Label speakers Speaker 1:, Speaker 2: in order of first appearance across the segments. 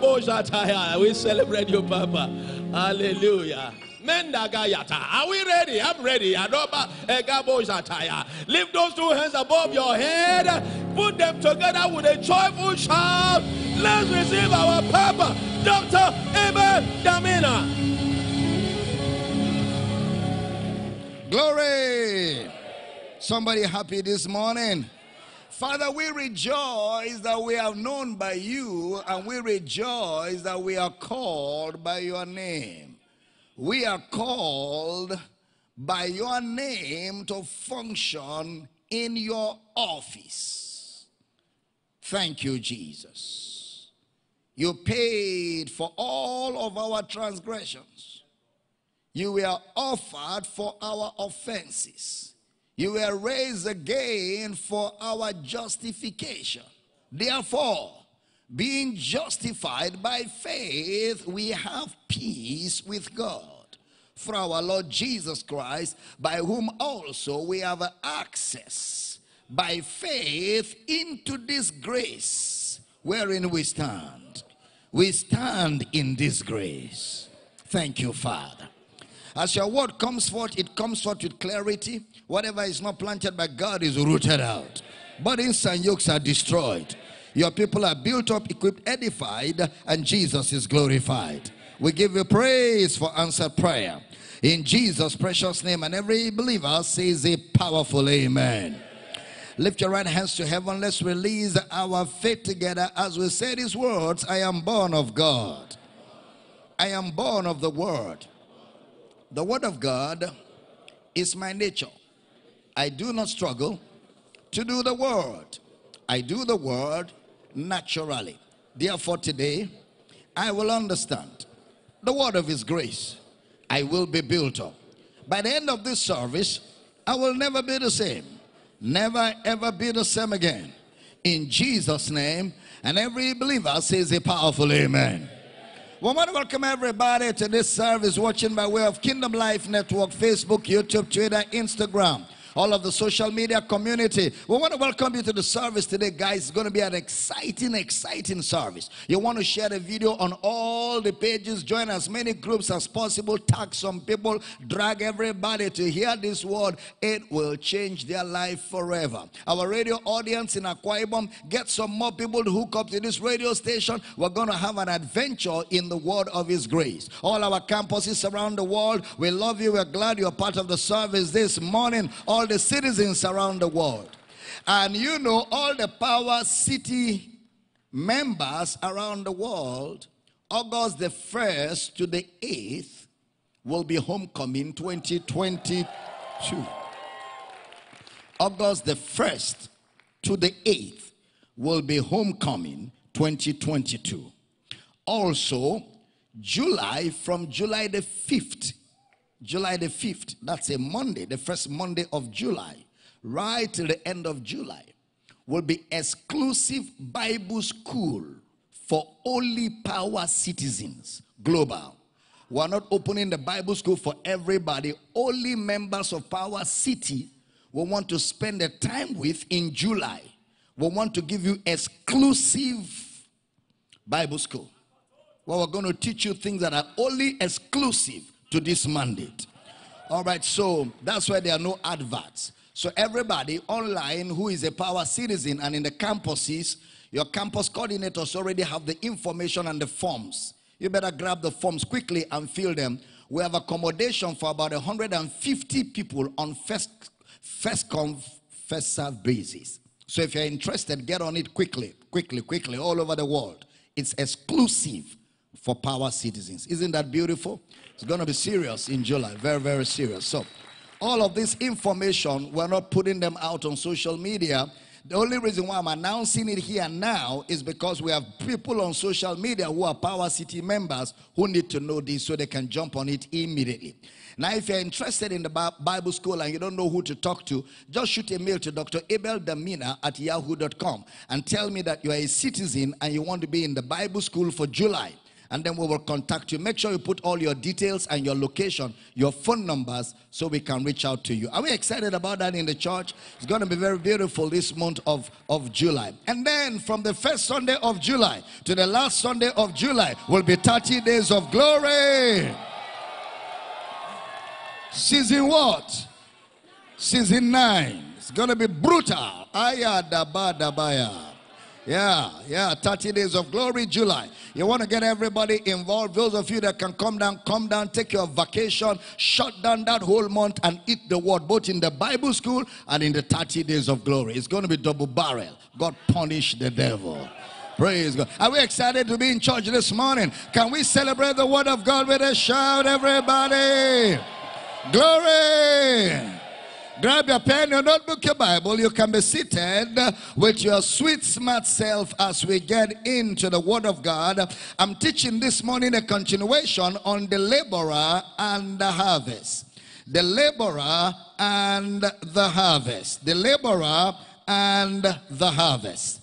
Speaker 1: We celebrate you, Papa. Hallelujah. Mendagayata. Are we ready? I'm ready. Adoba Egabo Zataya. Lift those two hands above your head. Put them together with a joyful shout. Let's receive our Papa, Dr. Abel Damina.
Speaker 2: Glory. Somebody happy this morning? Father, we rejoice that we are known by you and we rejoice that we are called by your name. We are called by your name to function in your office. Thank you, Jesus. You paid for all of our transgressions. You were offered for our offenses. You were raised again for our justification. Therefore, being justified by faith, we have peace with God. Through our Lord Jesus Christ, by whom also we have access by faith into this grace wherein we stand. We stand in this grace. Thank you, Father. As your word comes forth, it comes forth with clarity. Whatever is not planted by God is rooted out. Burdens and yokes are destroyed. Your people are built up, equipped, edified, and Jesus is glorified. We give you praise for answered prayer. In Jesus' precious name, and every believer says a powerful amen. Lift your right hands to heaven. Let's release our faith together as we say these words I am born of God. I am born of the Word. The Word of God is my nature. I do not struggle to do the Word. I do the Word naturally. Therefore, today, I will understand the Word of His grace. I will be built up. By the end of this service, I will never be the same. Never ever be the same again. In Jesus' name, and every believer says a powerful amen. We want to welcome everybody to this service watching by way of Kingdom Life Network, Facebook, YouTube, Twitter, Instagram all of the social media community. We want to welcome you to the service today, guys. It's going to be an exciting, exciting service. You want to share the video on all the pages, join as many groups as possible, tag some people, drag everybody to hear this word. It will change their life forever. Our radio audience in Akwa get some more people to hook up to this radio station. We're going to have an adventure in the word of His grace. All our campuses around the world, we love you. We're glad you're part of the service this morning. All the citizens around the world. And you know, all the Power City members around the world, August the 1st to the 8th will be homecoming 2022. August the 1st to the 8th will be homecoming 2022. Also, July from July the 5th July the 5th, that's a Monday, the first Monday of July, right till the end of July, will be exclusive Bible school for only power citizens, global. We're not opening the Bible school for everybody. Only members of Power City will want to spend the time with in July. We want to give you exclusive Bible school. Well, we're going to teach you things that are only exclusive to this mandate. All right, so that's why there are no adverts. So everybody online who is a power citizen and in the campuses, your campus coordinators already have the information and the forms. You better grab the forms quickly and fill them. We have accommodation for about 150 people on first, first come, first serve basis. So if you're interested, get on it quickly, quickly, quickly, all over the world. It's exclusive for power citizens. Isn't that beautiful? It's going to be serious in July. Very, very serious. So, all of this information, we're not putting them out on social media. The only reason why I'm announcing it here now is because we have people on social media who are Power City members who need to know this so they can jump on it immediately. Now, if you're interested in the Bible school and you don't know who to talk to, just shoot a mail to Dr. Abel Damina at yahoo.com and tell me that you are a citizen and you want to be in the Bible school for July and then we will contact you. Make sure you put all your details and your location, your phone numbers, so we can reach out to you. Are we excited about that in the church? It's going to be very beautiful this month of, of July. And then from the first Sunday of July to the last Sunday of July will be 30 days of glory. Season what? Season 9. It's going to be brutal. Ayadabadabaya. Yeah, yeah, 30 days of glory, July. You want to get everybody involved. Those of you that can come down, come down, take your vacation, shut down that whole month and eat the word, both in the Bible school and in the 30 days of glory. It's going to be double barrel. God punish the devil. Praise God. Are we excited to be in church this morning? Can we celebrate the word of God with a shout, everybody? Glory. Grab your pen, your notebook, your Bible. You can be seated with your sweet, smart self as we get into the Word of God. I'm teaching this morning a continuation on the laborer and the harvest. The laborer and the harvest. The laborer and the harvest.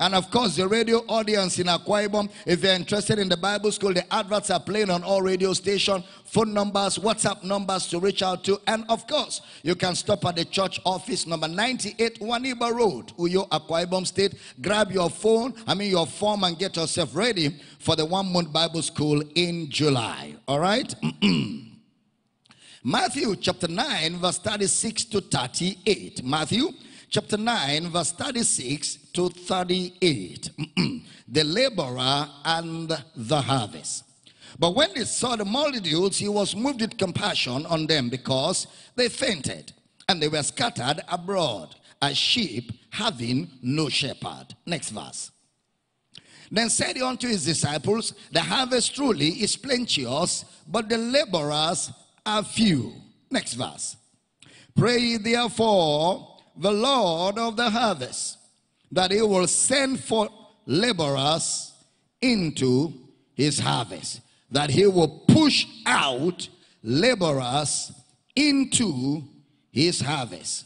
Speaker 2: And of course, the radio audience in Akwa if you're interested in the Bible school, the adverts are playing on all radio stations, phone numbers, WhatsApp numbers to reach out to. And of course, you can stop at the church office, number 98 Nwaniba Road, Uyo, Akwa State. Grab your phone, I mean your form, and get yourself ready for the one month Bible school in July. All right? Matthew chapter 9, verse 36 to 38. Matthew chapter 9, verse 36 to 38. the laborer and the harvest. But when he saw the multitudes, he was moved with compassion on them because they fainted and they were scattered abroad as sheep having no shepherd. Next verse. Then said he unto his disciples, The harvest truly is plenteous, but the laborers are few. Next verse. Pray therefore the Lord of the harvest that he will send for laborers into his harvest, that he will push out laborers into his harvest.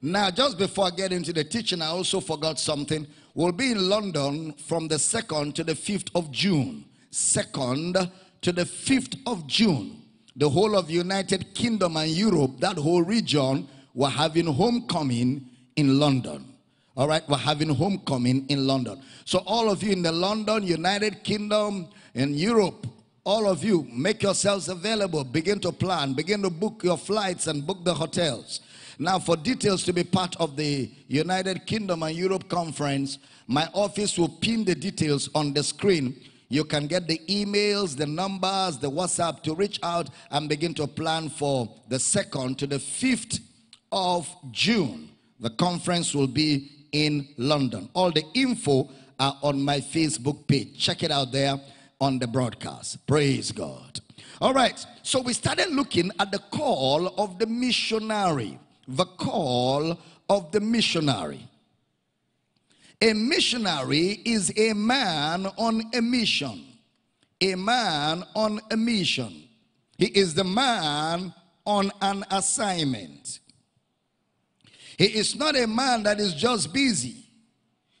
Speaker 2: Now, just before I get into the teaching, I also forgot something. We'll be in London from the 2nd to the 5th of June. 2nd to the 5th of June. The whole of United Kingdom and Europe, that whole region, we're having homecoming in London. All right, we're having homecoming in London. So all of you in the London, United Kingdom, in Europe, all of you, make yourselves available. Begin to plan. Begin to book your flights and book the hotels. Now, for details to be part of the United Kingdom and Europe conference, my office will pin the details on the screen. You can get the emails, the numbers, the WhatsApp to reach out and begin to plan for the second to the fifth of June. The conference will be in London. All the info are on my Facebook page. Check it out there on the broadcast. Praise God. All right, so we started looking at the call of the missionary. The call of the missionary. A missionary is a man on a mission. A man on a mission. He is the man on an assignment. He is not a man that is just busy.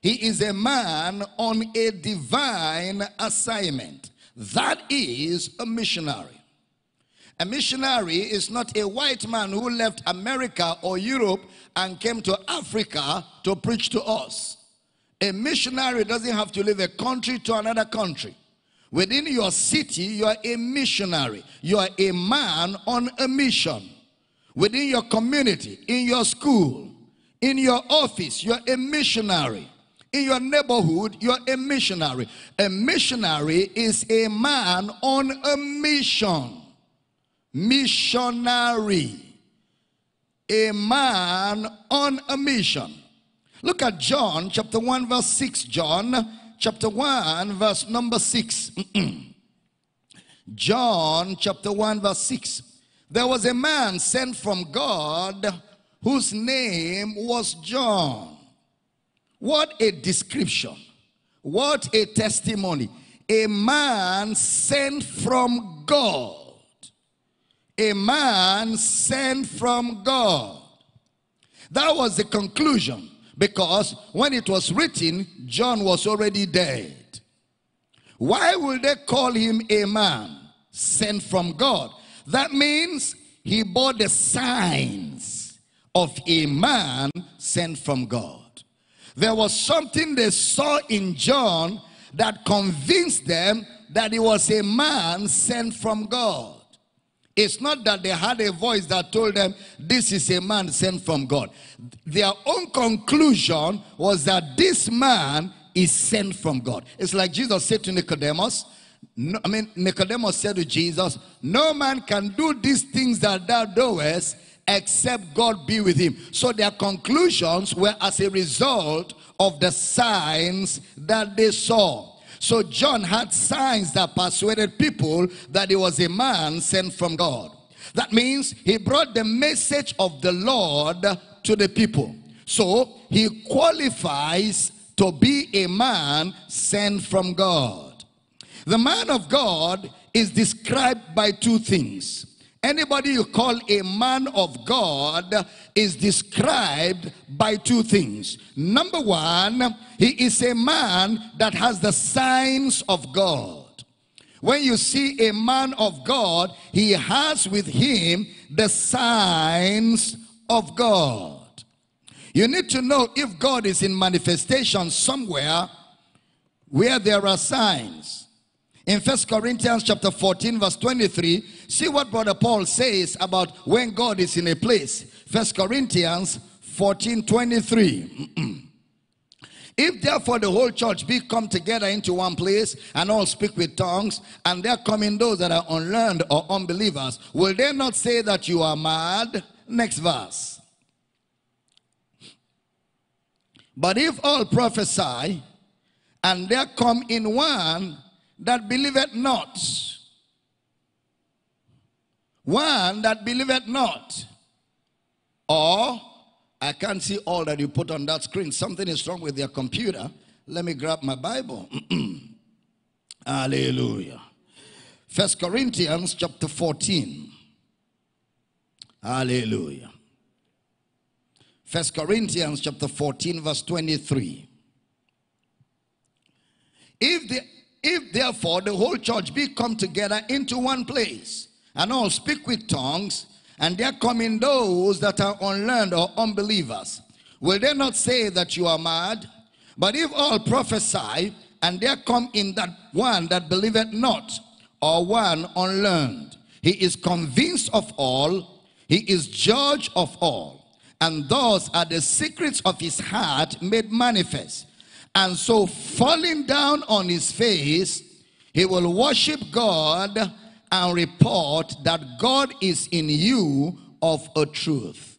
Speaker 2: He is a man on a divine assignment. That is a missionary. A missionary is not a white man who left America or Europe and came to Africa to preach to us. A missionary doesn't have to leave a country to another country. Within your city, you are a missionary. You are a man on a mission. Within your community, in your school, in your office, you're a missionary. In your neighborhood, you're a missionary. A missionary is a man on a mission. Missionary. A man on a mission. Look at John chapter 1, verse 6. John chapter 1, verse number 6. John chapter 1, verse 6. There was a man sent from God whose name was John. What a description. What a testimony. A man sent from God. A man sent from God. That was the conclusion because when it was written, John was already dead. Why would they call him a man sent from God? That means he bore the signs of a man sent from God. There was something they saw in John that convinced them that he was a man sent from God. It's not that they had a voice that told them, This is a man sent from God. Their own conclusion was that this man is sent from God. It's like Jesus said to Nicodemus. No, I mean, Nicodemus said to Jesus, No man can do these things that thou doest except God be with him. So their conclusions were as a result of the signs that they saw. So John had signs that persuaded people that he was a man sent from God. That means he brought the message of the Lord to the people. So he qualifies to be a man sent from God. The man of God is described by two things. Anybody you call a man of God is described by two things. Number one, he is a man that has the signs of God. When you see a man of God, he has with him the signs of God. You need to know if God is in manifestation somewhere where there are signs. In First Corinthians chapter 14 verse 23, see what brother Paul says about when God is in a place. First Corinthians 14 23. If therefore the whole church be come together into one place and all speak with tongues, and there come in those that are unlearned or unbelievers, will they not say that you are mad? Next verse. But if all prophesy, and there come in one that believeth not. One that believeth not. Or, I can't see all that you put on that screen. Something is wrong with your computer. Let me grab my Bible. Hallelujah. First Corinthians chapter 14. Hallelujah. First Corinthians chapter 14 verse 23. If the if therefore the whole church be come together into one place, and all speak with tongues, and there come in those that are unlearned or unbelievers, will they not say that you are mad? But if all prophesy, and there come in that one that believeth not, or one unlearned, he is convinced of all, he is judge of all, and thus are the secrets of his heart made manifest. And so, falling down on his face, he will worship God and report that God is in you of a truth.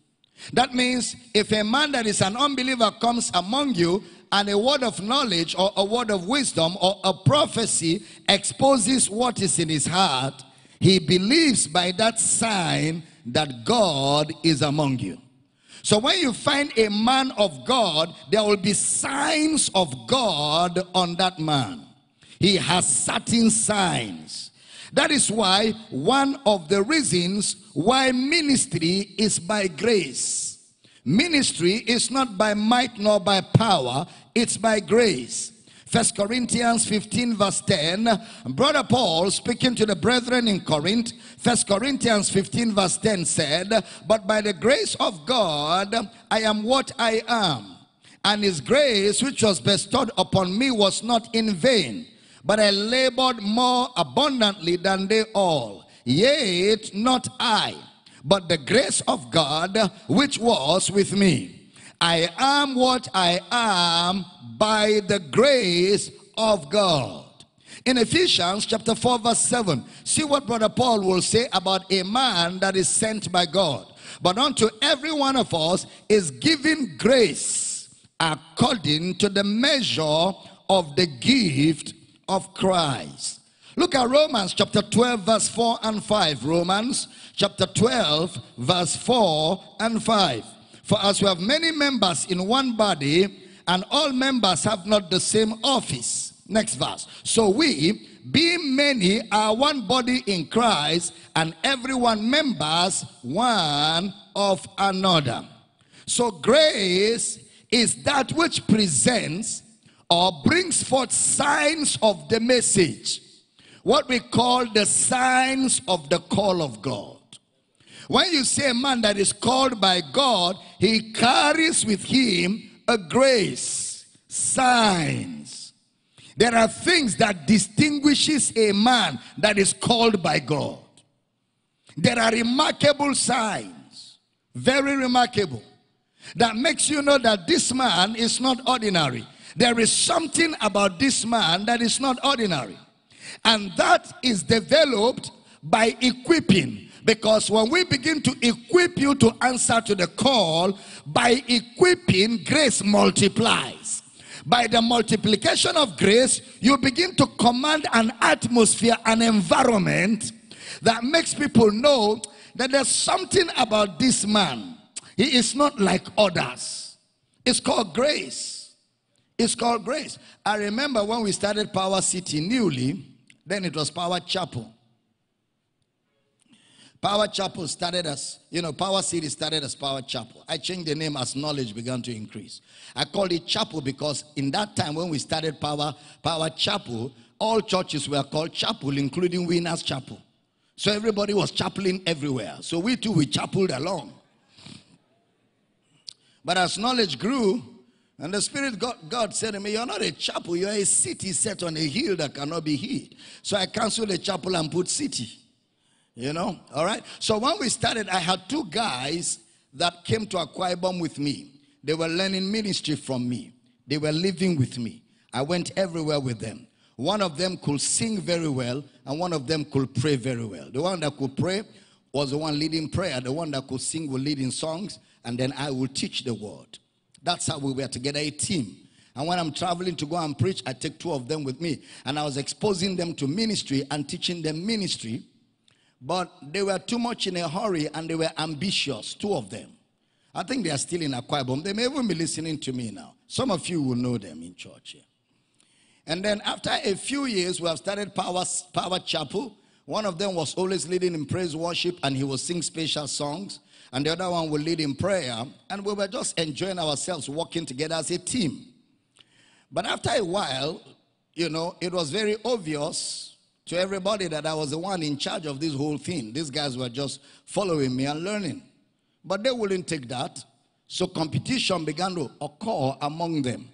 Speaker 2: That means if a man that is an unbeliever comes among you and a word of knowledge or a word of wisdom or a prophecy exposes what is in his heart, he believes by that sign that God is among you. So when you find a man of God, there will be signs of God on that man. He has certain signs. That is why one of the reasons why ministry is by grace. Ministry is not by might nor by power, it's by grace. First Corinthians 15 verse 10, Brother Paul speaking to the brethren in Corinth, First Corinthians 15 verse 10 said, But by the grace of God, I am what I am. And his grace which was bestowed upon me was not in vain, but I labored more abundantly than they all. Yet not I, but the grace of God which was with me. I am what I am by the grace of God. In Ephesians chapter 4 verse 7, see what brother Paul will say about a man that is sent by God. But unto every one of us is given grace according to the measure of the gift of Christ. Look at Romans chapter 12 verse 4 and 5. Romans chapter 12 verse 4 and 5. For as we have many members in one body, and all members have not the same office. Next verse. So we, being many, are one body in Christ, and everyone members one of another. So grace is that which presents or brings forth signs of the message, what we call the signs of the call of God. When you say a man that is called by God, he carries with him a grace, signs. There are things that distinguishes a man that is called by God. There are remarkable signs, very remarkable, that makes you know that this man is not ordinary. There is something about this man that is not ordinary. And that is developed by equipping because when we begin to equip you to answer to the call, by equipping, grace multiplies. By the multiplication of grace, you begin to command an atmosphere, an environment that makes people know that there's something about this man. He is not like others. It's called grace. It's called grace. I remember when we started Power City newly, then it was Power Chapel. Power Chapel started as, you know, Power City started as Power Chapel. I changed the name as knowledge began to increase. I called it Chapel because in that time when we started Power, Power Chapel, all churches were called Chapel, including Winners Chapel. So everybody was chapeling everywhere. So we too, we chapeled along. But as knowledge grew, and the Spirit God, God said to me, You're not a chapel, you're a city set on a hill that cannot be hid. So I canceled the chapel and put city. You know, all right? So when we started, I had two guys that came to Akwa Ibom with me. They were learning ministry from me. They were living with me. I went everywhere with them. One of them could sing very well, and one of them could pray very well. The one that could pray was the one leading prayer. The one that could sing would lead in songs, and then I would teach the word. That's how we were together, a team. And when I'm traveling to go and preach, I take two of them with me. And I was exposing them to ministry and teaching them ministry but they were too much in a hurry and they were ambitious, two of them. I think they are still in Akwa. They may even be listening to me now. Some of you will know them in church. And then after a few years, we have started Power, Power Chapel. One of them was always leading in praise worship and he will sing special songs. And the other one will lead in prayer. And we were just enjoying ourselves working together as a team. But after a while, you know, it was very obvious to everybody that I was the one in charge of this whole thing. These guys were just following me and learning. But they wouldn't take that. So competition began to occur among them.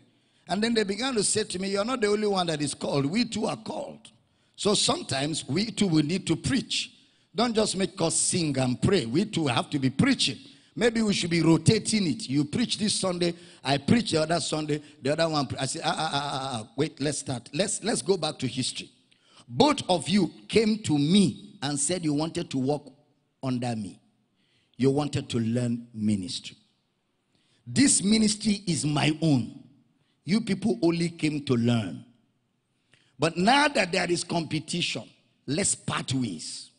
Speaker 2: And then they began to say to me, You're not the only one that is called. We too are called. So sometimes we too will need to preach. Don't just make us sing and pray. We too have to be preaching. Maybe we should be rotating it. You preach this Sunday, I preach the other Sunday, the other one. I say, ah, ah, ah, ah, ah wait, let's start. Let's let's go back to history. Both of you came to me and said you wanted to work under me. You wanted to learn ministry. This ministry is my own. You people only came to learn. But now that there is competition, let's part ways.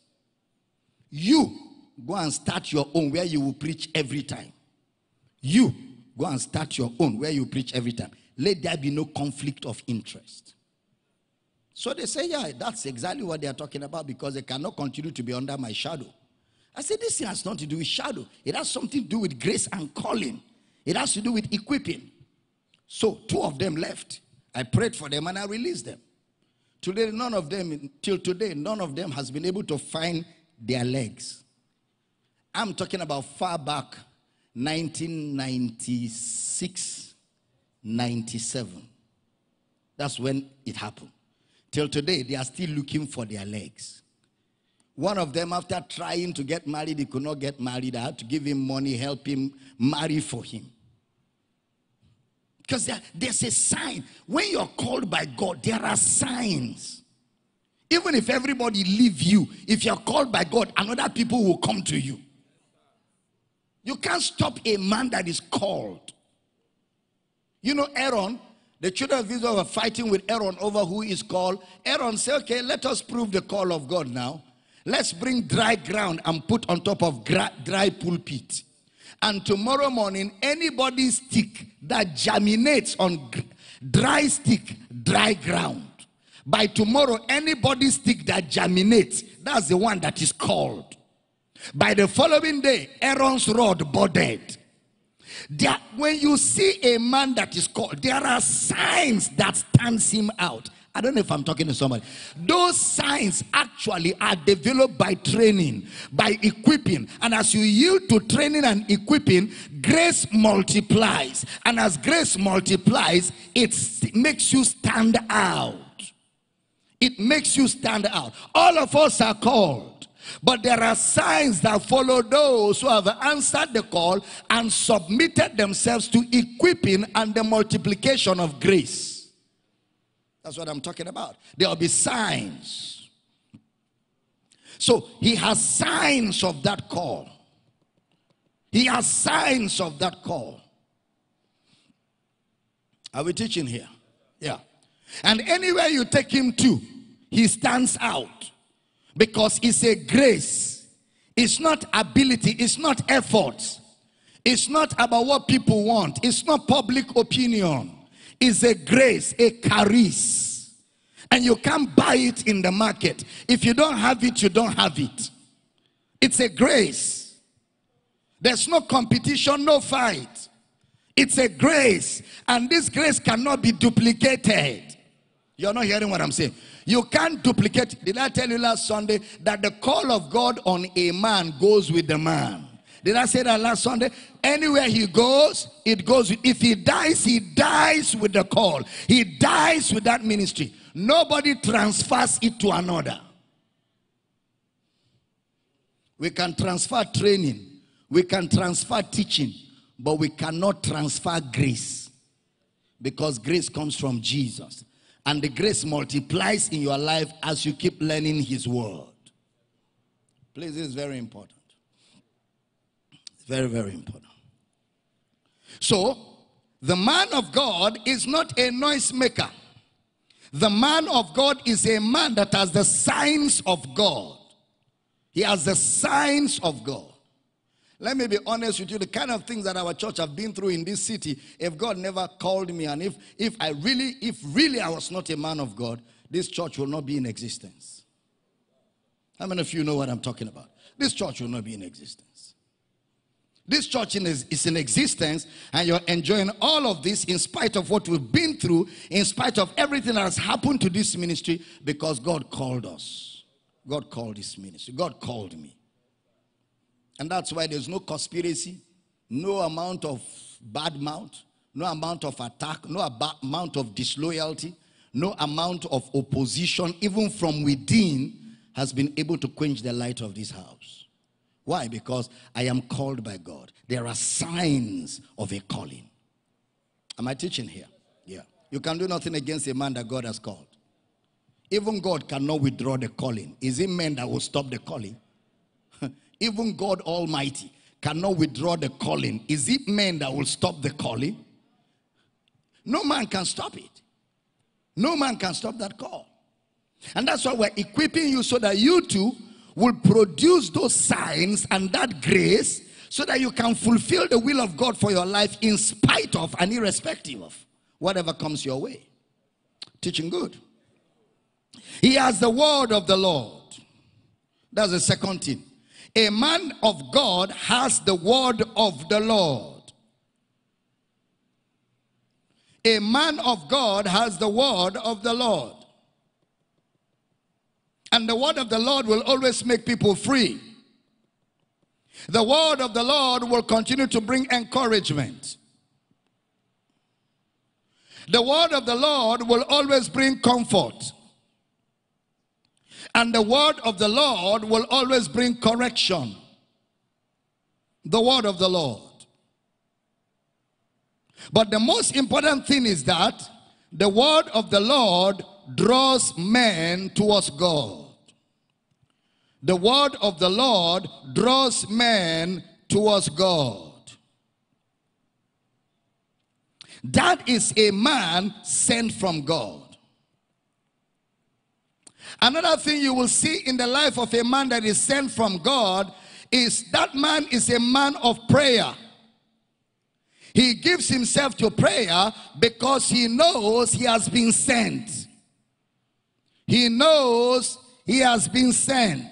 Speaker 2: You go and start your own where you will preach every time. You go and start your own where you preach every time. Let there be no conflict of interest. So they say, yeah, that's exactly what they are talking about because they cannot continue to be under my shadow. I said, this thing has nothing to do with shadow. It has something to do with grace and calling. It has to do with equipping. So two of them left. I prayed for them and I released them. Today, none of them, till today, none of them has been able to find their legs. I'm talking about far back, 1996, 97. That's when it happened. Till today, they are still looking for their legs. One of them, after trying to get married, he could not get married. I had to give him money, help him marry for him. Because there, there's a sign. When you're called by God, there are signs. Even if everybody leave you, if you're called by God, another people will come to you. You can't stop a man that is called. You know, Aaron, the children of Israel were fighting with Aaron over who is called. Aaron said, Okay, let us prove the call of God now. Let's bring dry ground and put on top of dry pulpit. And tomorrow morning, anybody stick that germinates on dry stick, dry ground. By tomorrow, anybody stick that germinates, that's the one that is called. By the following day, Aaron's rod budded. There, when you see a man that is called, there are signs that stands him out. I don't know if I'm talking to somebody. Those signs actually are developed by training, by equipping. And as you yield to training and equipping, grace multiplies. And as grace multiplies, it makes you stand out. It makes you stand out. All of us are called. But there are signs that follow those who have answered the call and submitted themselves to equipping and the multiplication of grace. That's what I'm talking about. There will be signs. So he has signs of that call. He has signs of that call. Are we teaching here? Yeah. And anywhere you take him to, he stands out because it's a grace. It's not ability, it's not effort. It's not about what people want, it's not public opinion It's a grace, a charis. And you can't buy it in the market. If you don't have it, you don't have it. It's a grace. There's no competition, no fight. It's a grace. And this grace cannot be duplicated. You're not hearing what I'm saying. You can't duplicate. Did I tell you last Sunday that the call of God on a man goes with the man? Did I say that last Sunday? Anywhere he goes, it goes. With, if he dies, he dies with the call. He dies with that ministry. Nobody transfers it to another. We can transfer training, we can transfer teaching, but we cannot transfer grace because grace comes from Jesus. And the grace multiplies in your life as you keep learning His word. Please, this is very important. Very, very important. So, the man of God is not a noise maker. The man of God is a man that has the signs of God. He has the signs of God. Let me be honest with you, the kind of things that our church have been through in this city, if God never called me and if, if I really, if really I was not a man of God, this church will not be in existence. How many of you know what I'm talking about? This church will not be in existence. This church is in existence, and you're enjoying all of this in spite of what we've been through, in spite of everything that has happened to this ministry, because God called us. God called this ministry. God called me. And that's why there's no conspiracy, no amount of bad mouth, no amount of attack, no amount of disloyalty, no amount of opposition, even from within, has been able to quench the light of this house. Why? Because I am called by God. There are signs of a calling. Am I teaching here? Yeah. You can do nothing against a man that God has called. Even God cannot withdraw the calling. Is it men that will stop the calling? Even God Almighty cannot withdraw the calling. Is it men that will stop the calling? No man can stop it. No man can stop that call. And that's why we're equipping you so that you too will produce those signs and that grace so that you can fulfill the will of God for your life in spite of and irrespective of whatever comes your way. Teaching good. He has the word of the Lord. That's the second thing. A man of God has the word of the Lord. A man of God has the word of the Lord. And the word of the Lord will always make people free. The word of the Lord will continue to bring encouragement. The word of the Lord will always bring comfort. And the word of the Lord will always bring correction. The word of the Lord. But the most important thing is that the word of the Lord draws men towards God. The word of the Lord draws men towards God. That is a man sent from God. Another thing you will see in the life of a man that is sent from God is that man is a man of prayer. He gives himself to prayer because he knows he has been sent. He knows he has been sent.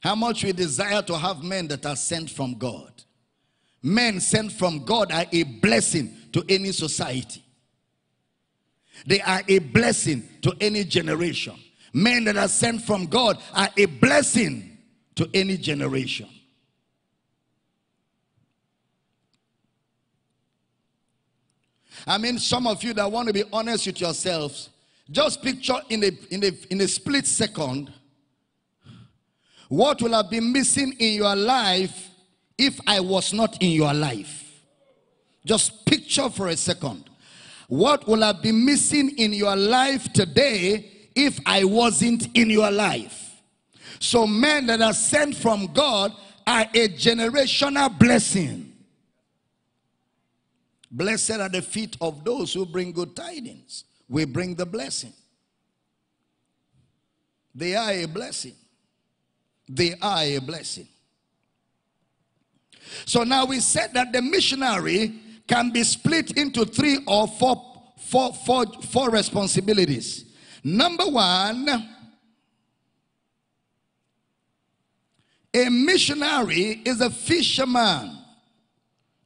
Speaker 2: How much we desire to have men that are sent from God. Men sent from God are a blessing to any society. They are a blessing to any generation. Men that are sent from God are a blessing to any generation. I mean, some of you that want to be honest with yourselves, just picture in a, in a, in a split second what will have been missing in your life if I was not in your life. Just picture for a second. What will have been missing in your life today if I wasn't in your life? So, men that are sent from God are a generational blessing. Blessed are the feet of those who bring good tidings. We bring the blessing. They are a blessing. They are a blessing. So now we said that the missionary can be split into three or four, four, four, four responsibilities. Number one, a missionary is a fisherman,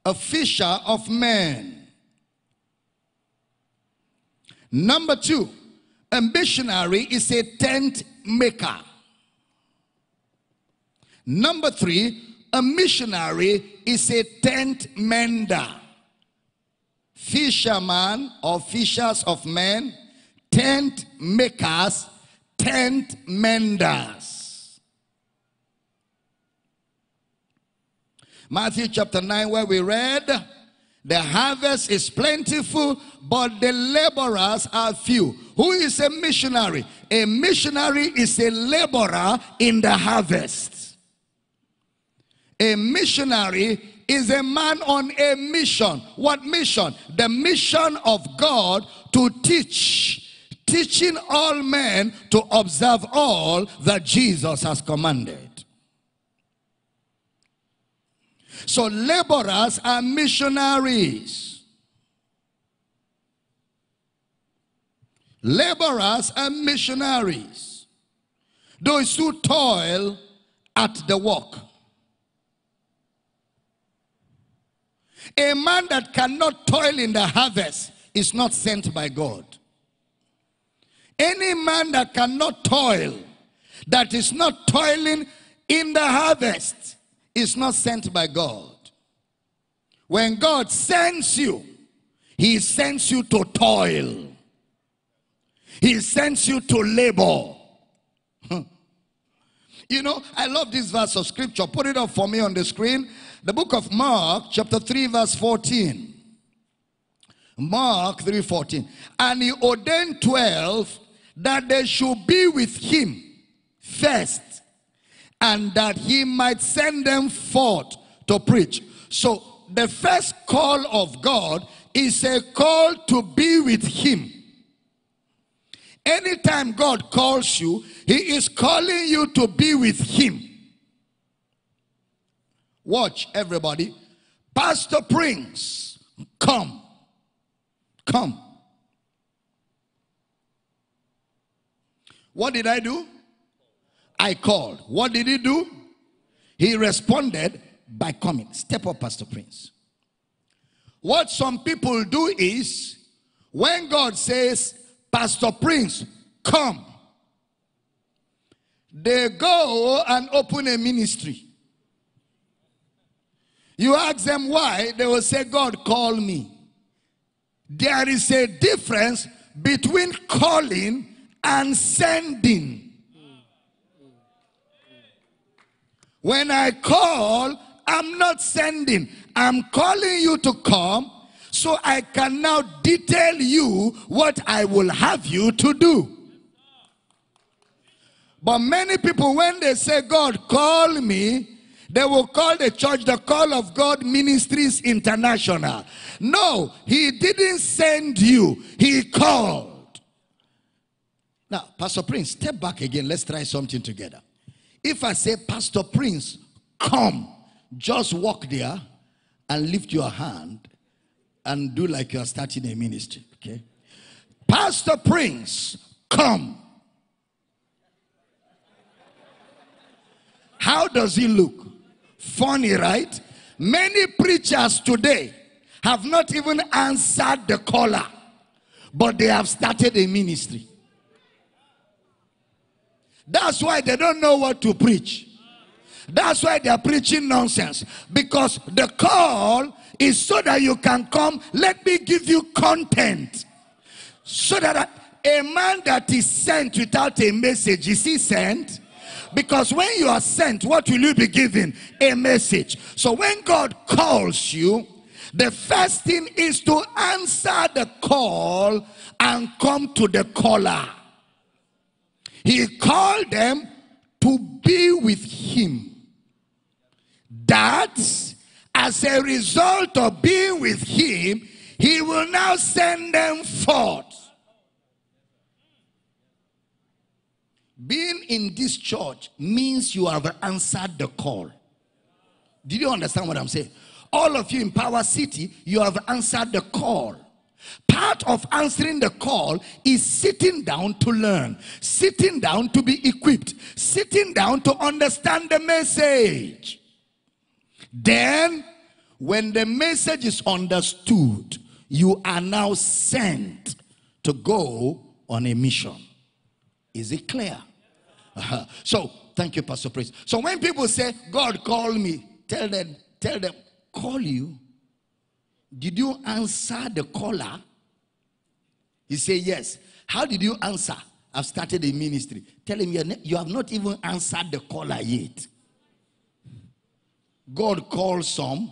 Speaker 2: a fisher of men. Number two, a missionary is a tent maker. Number three, a missionary is a tent mender. Fisherman or fishers of men, tent makers, tent menders. Matthew chapter 9, where we read, the harvest is plentiful, but the laborers are few. Who is a missionary? A missionary is a laborer in the harvest. A missionary is a man on a mission. What mission? The mission of God to teach, teaching all men to observe all that Jesus has commanded. So laborers are missionaries. Laborers are missionaries. Those who toil at the work. A man that cannot toil in the harvest is not sent by God. Any man that cannot toil, that is not toiling in the harvest, is not sent by God. When God sends you, He sends you to toil, He sends you to labor. you know, I love this verse of scripture. Put it up for me on the screen. The book of Mark, chapter 3, verse 14. Mark 3:14. And he ordained 12 that they should be with him first and that he might send them forth to preach. So the first call of God is a call to be with him. Anytime God calls you, he is calling you to be with him. Watch everybody. Pastor Prince, come. Come. What did I do? I called. What did he do? He responded by coming. Step up, Pastor Prince. What some people do is when God says, Pastor Prince, come, they go and open a ministry. You ask them why, they will say, God called me. There is a difference between calling and sending. When I call, I'm not sending. I'm calling you to come so I can now detail you what I will have you to do. But many people, when they say, God, call me, they will call the church the Call of God Ministries International. No, he didn't send you, he called. Now, Pastor Prince, step back again. Let's try something together. If I say, Pastor Prince, come, just walk there and lift your hand and do like you're starting a ministry, okay? Pastor Prince, come. How does he look? Funny, right? Many preachers today have not even answered the caller, but they have started a ministry. That's why they don't know what to preach. That's why they're preaching nonsense. Because the call is so that you can come. Let me give you content. So that a man that is sent without a message, is he sent? Because when you are sent, what will you be given? A message. So when God calls you, the first thing is to answer the call and come to the caller. He called them to be with him. That as a result of being with him, he will now send them forth. Being in this church means you have answered the call. Did you understand what I'm saying? All of you in Power City, you have answered the call. Part of answering the call is sitting down to learn, sitting down to be equipped, sitting down to understand the message. Then, when the message is understood, you are now sent to go on a mission. Is it clear? Uh-huh. So, thank you, Pastor Prince. So, when people say, God called me, tell them, tell them, call you did you answer the caller? He said, Yes. How did you answer? I've started a ministry. Tell him you have not even answered the caller yet. God called some,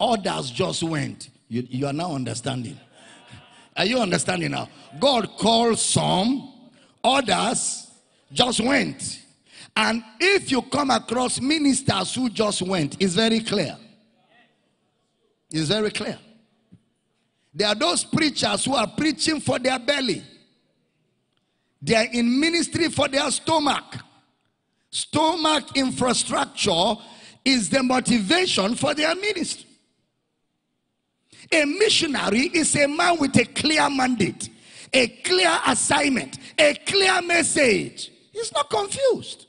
Speaker 2: others just went. You, you are now understanding. Are you understanding now? God called some, others just went. And if you come across ministers who just went, it's very clear. It's very clear. There are those preachers who are preaching for their belly. They are in ministry for their stomach. Stomach infrastructure is the motivation for their ministry. A missionary is a man with a clear mandate, a clear assignment, a clear message. He's not confused.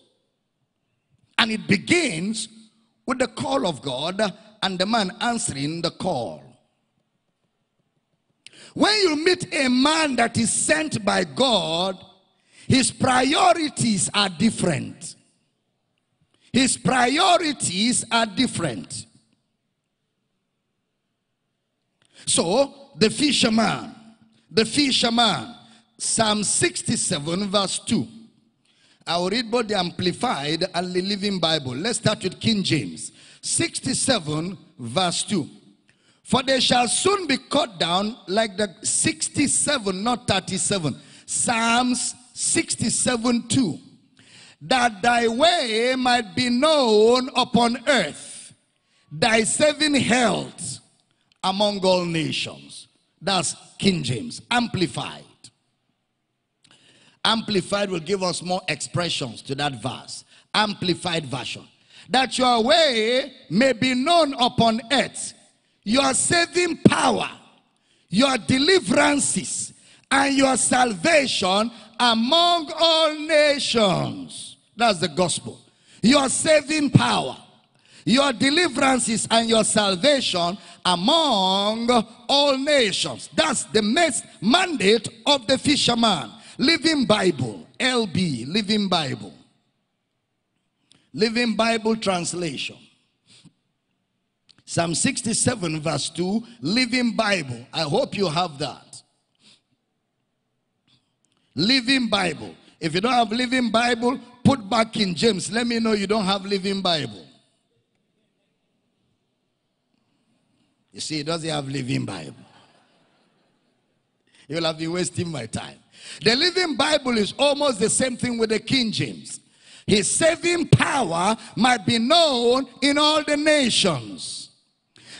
Speaker 2: And it begins with the call of God and the man answering the call. When you meet a man that is sent by God, his priorities are different. His priorities are different. So, the fisherman, the fisherman, Psalm 67, verse 2. I will read both the Amplified and the Living Bible. Let's start with King James. 67 verse 2. For they shall soon be cut down like the 67, not 37. Psalms 67 2. That thy way might be known upon earth, thy saving health among all nations. That's King James, amplified. Amplified will give us more expressions to that verse. Amplified version that your way may be known upon earth, your saving power, your deliverances, and your salvation among all nations. That's the gospel. Your saving power, your deliverances, and your salvation among all nations. That's the mandate of the fisherman. Living Bible, LB, Living Bible. Living Bible translation. Psalm 67 verse 2, Living Bible. I hope you have that. Living Bible. If you don't have Living Bible, put back in James. Let me know you don't have Living Bible. You see, doesn't have Living Bible. You'll have been wasting my time. The Living Bible is almost the same thing with the King James his saving power might be known in all the nations.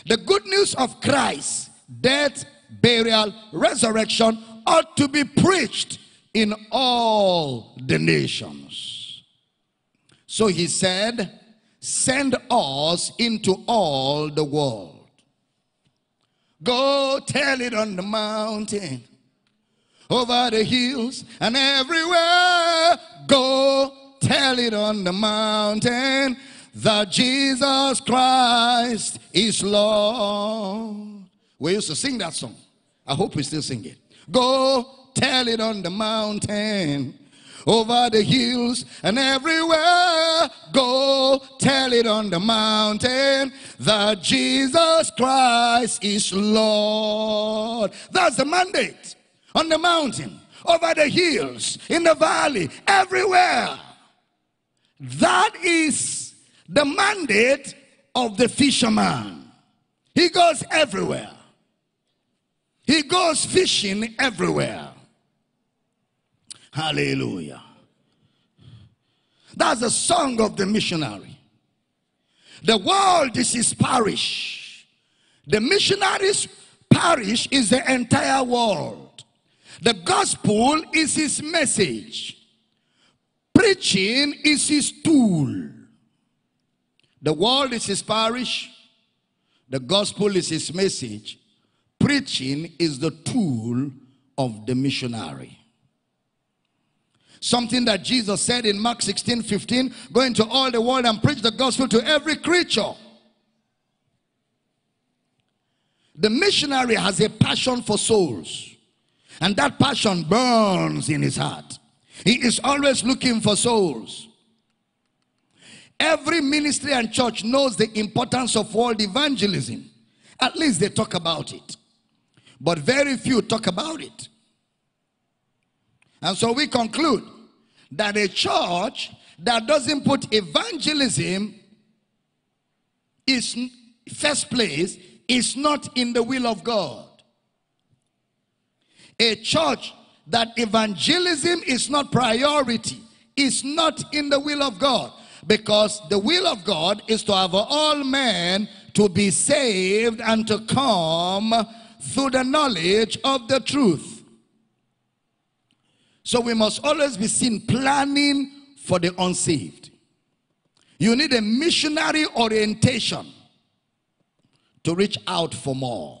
Speaker 2: The good news of Christ, death, burial, resurrection ought to be preached in all the nations. So he said, Send us into all the world. Go tell it on the mountain, over the hills, and everywhere. Go tell it on the mountain that Jesus Christ is Lord. We used to sing that song. I hope we still sing it. Go tell it on the mountain, over the hills and everywhere. Go tell it on the mountain that Jesus Christ is Lord. That's the mandate on the mountain, over the hills, in the valley, everywhere. That is the mandate of the fisherman. He goes everywhere. He goes fishing everywhere. Hallelujah. That's the song of the missionary. The world is his parish. The missionary's parish is the entire world. The gospel is his message. Preaching is his tool. The world is his parish. The gospel is his message. Preaching is the tool of the missionary. Something that Jesus said in Mark 16 15 go into all the world and preach the gospel to every creature. The missionary has a passion for souls, and that passion burns in his heart. He is always looking for souls. Every ministry and church knows the importance of world evangelism. At least they talk about it. But very few talk about it. And so we conclude that a church that doesn't put evangelism is first place is not in the will of God. A church that evangelism is not priority is not in the will of God because the will of God is to have all men to be saved and to come through the knowledge of the truth. So we must always be seen planning for the unsaved. You need a missionary orientation to reach out for more.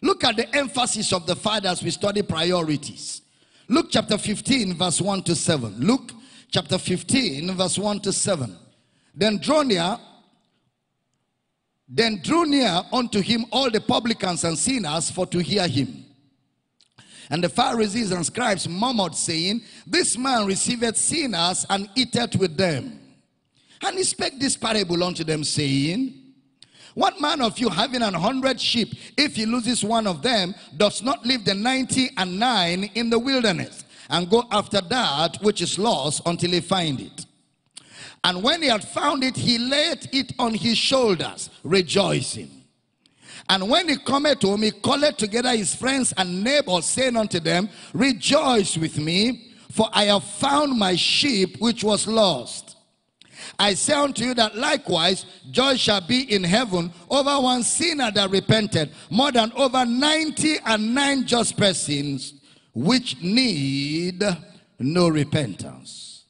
Speaker 2: Look at the emphasis of the fathers we study priorities. Luke chapter 15, verse 1 to 7. Luke chapter 15, verse 1 to 7. Then draw near, then drew near unto him all the publicans and sinners for to hear him. And the Pharisees and scribes murmured, saying, This man receiveth sinners and eateth with them. And he spake this parable unto them, saying, What man of you having an hundred sheep, if he loses one of them, does not leave the ninety and nine in the wilderness, and go after that which is lost until he find it? And when he had found it, he laid it on his shoulders, rejoicing. And when he cometh home, he calleth together his friends and neighbors, saying unto them, Rejoice with me, for I have found my sheep which was lost. I say unto you that likewise joy shall be in heaven over one sinner that repented, more than over ninety and nine just persons which need no repentance.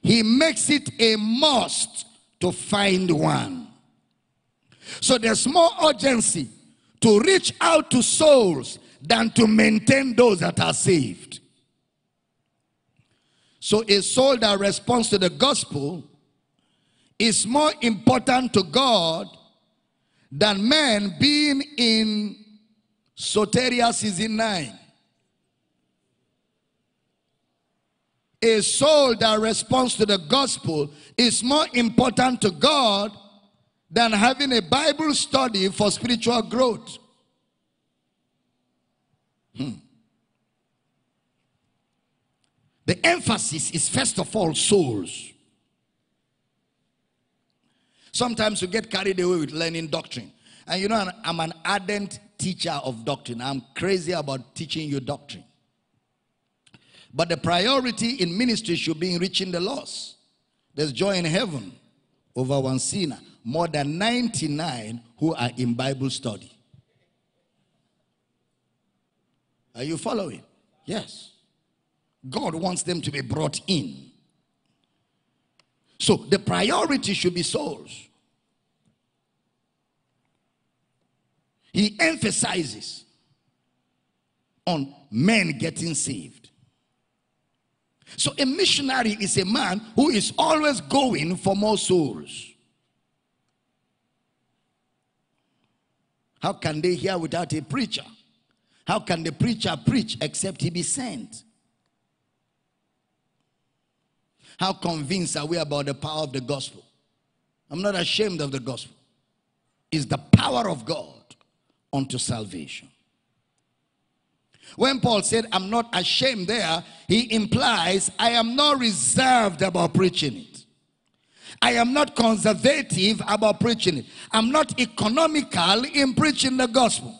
Speaker 2: He makes it a must to find one. So there's more urgency to reach out to souls than to maintain those that are saved. So a soul that responds to the gospel is more important to God than men being in Soteria season 9. A soul that responds to the gospel is more important to God than having a Bible study for spiritual growth. Hmm. The emphasis is first of all souls. Sometimes you get carried away with learning doctrine. And you know, I'm an ardent teacher of doctrine. I'm crazy about teaching you doctrine. But the priority in ministry should be in reaching the lost. There's joy in heaven over one sinner more than 99 who are in Bible study. Are you following? Yes. God wants them to be brought in. So the priority should be souls. He emphasizes on men getting saved. So a missionary is a man who is always going for more souls. How can they hear without a preacher? How can the preacher preach except he be sent? How convinced are we about the power of the gospel? I'm not ashamed of the gospel. It's the power of God unto salvation. When Paul said, I'm not ashamed there, he implies, I am not reserved about preaching it. I am not conservative about preaching it. I'm not economical in preaching the gospel.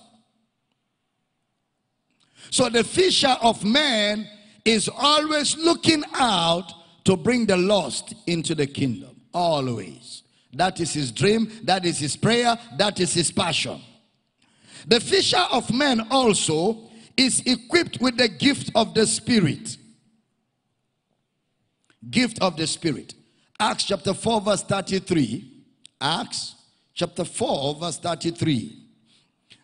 Speaker 2: So the fisher of men is always looking out to bring the lost into the kingdom. Always. That is his dream, that is his prayer, that is his passion. The fisher of men also is equipped with the gift of the Spirit. Gift of the Spirit. Acts chapter 4, verse 33. Acts chapter 4, verse 33.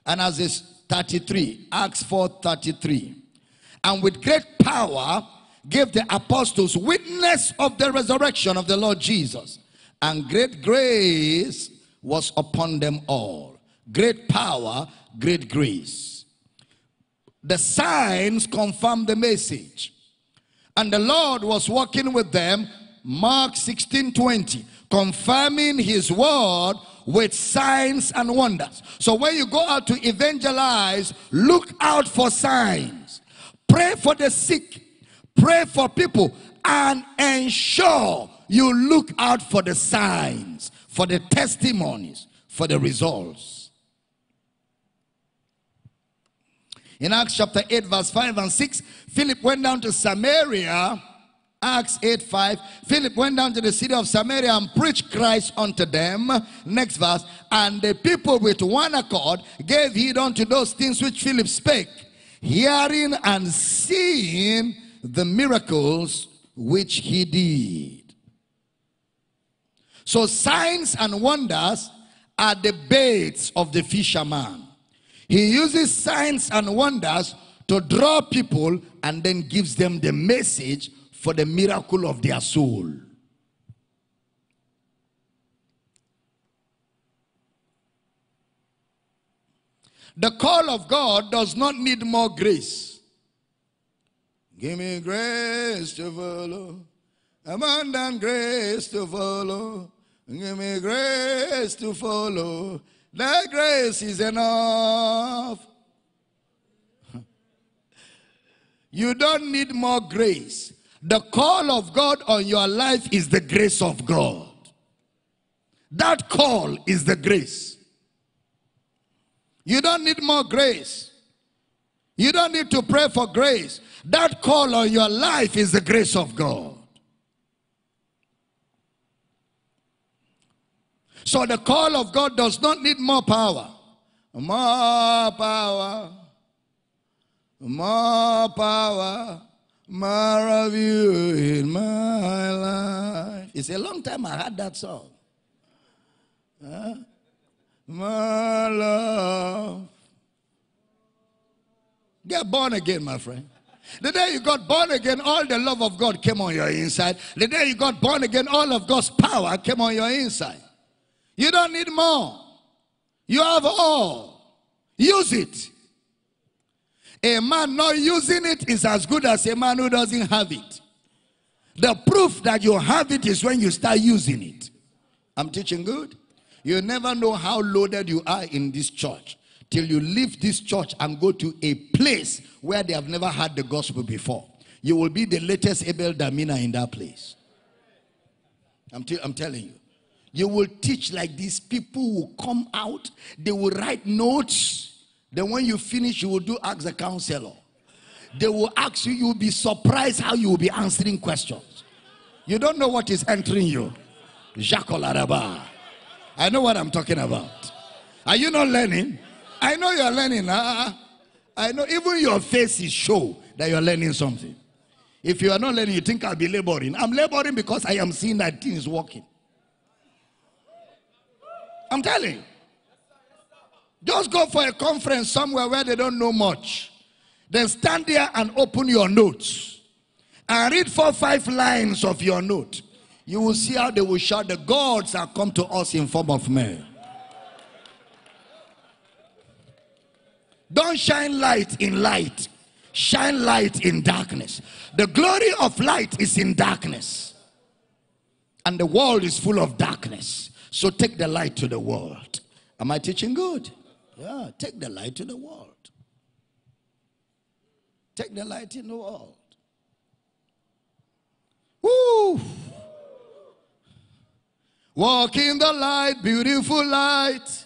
Speaker 2: And as is 33, Acts 4 33. And with great power gave the apostles witness of the resurrection of the Lord Jesus. And great grace was upon them all. Great power, great grace. The signs confirmed the message. And the Lord was working with them Mark 16 20, confirming his word with signs and wonders. So when you go out to evangelize, look out for signs. Pray for the sick, pray for people, and ensure you look out for the signs, for the testimonies, for the results. In Acts chapter 8, verse 5 and 6, Philip went down to Samaria Acts 8 5. Philip went down to the city of Samaria and preached Christ unto them. Next verse. And the people with one accord gave heed unto those things which Philip spake, hearing and seeing the miracles which he did. So, signs and wonders are the baits of the fisherman. He uses signs and wonders to draw people and then gives them the message for the miracle of their soul. The call of God does not need more grace. Give me grace to follow, abundant grace to follow. Give me grace to follow. That grace is enough. You don't need more grace. The call of God on your life is the grace of God. That call is the grace. You don't need more grace. You don't need to pray for grace. That call on your life is the grace of God. So the call of God does not need more power. More power. More power. More of you in my life. It's a long time I had that song. Huh? My love. Get born again, my friend. The day you got born again, all the love of God came on your inside. The day you got born again, all of God's power came on your inside. You don't need more. You have all. Use it. A man not using it is as good as a man who doesn't have it. The proof that you have it is when you start using it. I'm teaching good. You never know how loaded you are in this church till you leave this church and go to a place where they have never heard the gospel before. You will be the latest Abel Damina in that place. I'm, t- I'm telling you. You will teach like these people will come out, they will write notes then when you finish, you will do ask the counselor. They will ask you, you will be surprised how you will be answering questions. You don't know what is entering you. Jacques Laraba. I know what I'm talking about. Are you not learning? I know you're learning. Uh, I know even your faces show that you're learning something. If you are not learning, you think I'll be laboring. I'm laboring because I am seeing that things working. I'm telling you. Just go for a conference somewhere where they don't know much. Then stand there and open your notes. and read four five lines of your note, you will see how they will shout, The gods have come to us in form of men. Don't shine light in light, shine light in darkness. The glory of light is in darkness, and the world is full of darkness. So take the light to the world. Am I teaching good? Yeah, take the light to the world. Take the light in the world. Woo! Walk in the light, beautiful light.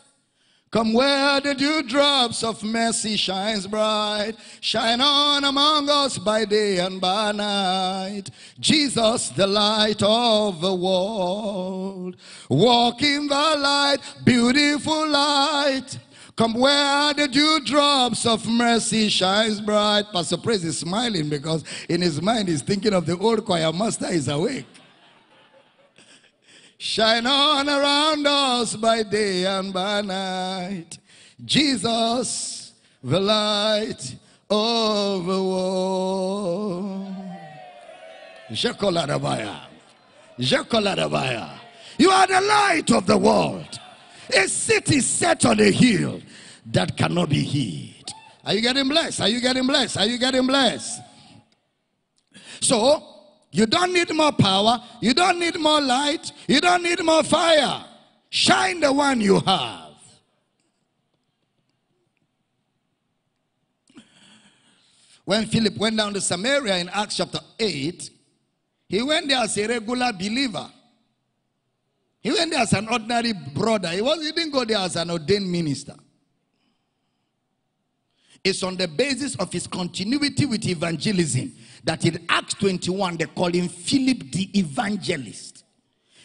Speaker 2: Come where the dewdrops of mercy shines bright. Shine on among us by day and by night. Jesus, the light of the world. Walk in the light, beautiful light. Come where the dewdrops of mercy shines bright. Pastor Praise is smiling because in his mind he's thinking of the old choir master is awake. Shine on around us by day and by night. Jesus, the light of the world. Jekoladabaya. You are the light of the world. A city set on a hill that cannot be hid. Are you getting blessed? Are you getting blessed? Are you getting blessed? So, you don't need more power. You don't need more light. You don't need more fire. Shine the one you have. When Philip went down to Samaria in Acts chapter 8, he went there as a regular believer. He went there as an ordinary brother. He, was, he didn't go there as an ordained minister. It's on the basis of his continuity with evangelism that in Acts 21 they call him Philip the evangelist.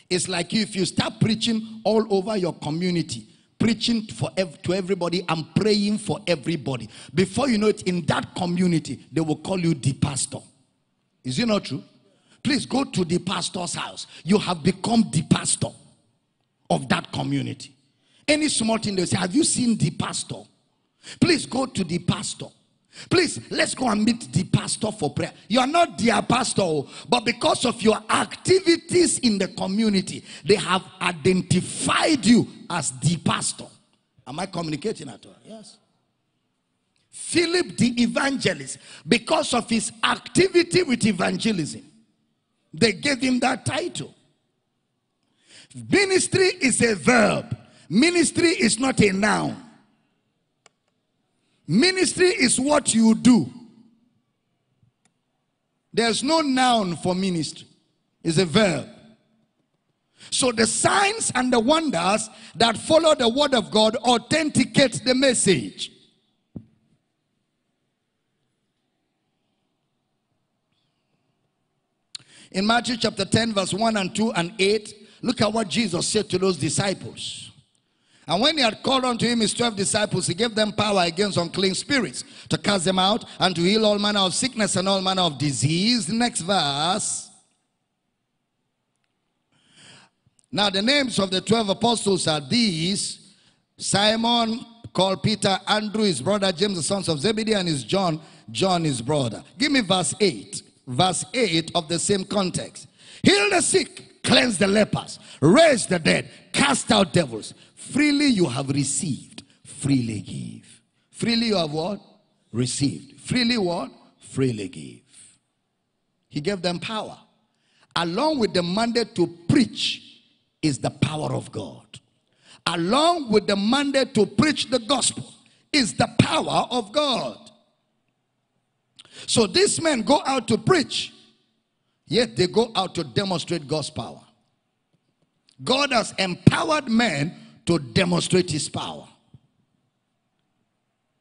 Speaker 2: It's like if you start preaching all over your community, preaching for ev- to everybody and praying for everybody. Before you know it, in that community, they will call you the pastor. Is it not true? Please go to the pastor's house. You have become the pastor of that community. Any small thing they say, Have you seen the pastor? Please go to the pastor. Please, let's go and meet the pastor for prayer. You are not their pastor, oh, but because of your activities in the community, they have identified you as the pastor. Am I communicating at all? Yes. Philip the evangelist, because of his activity with evangelism, they gave him that title. Ministry is a verb, ministry is not a noun. Ministry is what you do. There's no noun for ministry, it's a verb. So the signs and the wonders that follow the word of God authenticate the message. In Matthew chapter 10, verse 1 and 2 and 8, look at what Jesus said to those disciples. And when he had called unto him his twelve disciples, he gave them power against unclean spirits to cast them out and to heal all manner of sickness and all manner of disease. Next verse. Now, the names of the twelve apostles are these Simon, called Peter, Andrew, his brother, James, the sons of Zebedee, and his John, John, his brother. Give me verse 8. Verse 8 of the same context. Heal the sick, cleanse the lepers, raise the dead, cast out devils. Freely you have received, freely give. Freely you have what? Received. Freely what? Freely give. He gave them power. Along with the mandate to preach is the power of God. Along with the mandate to preach the gospel is the power of God. So these men go out to preach, yet they go out to demonstrate God's power. God has empowered men to demonstrate his power.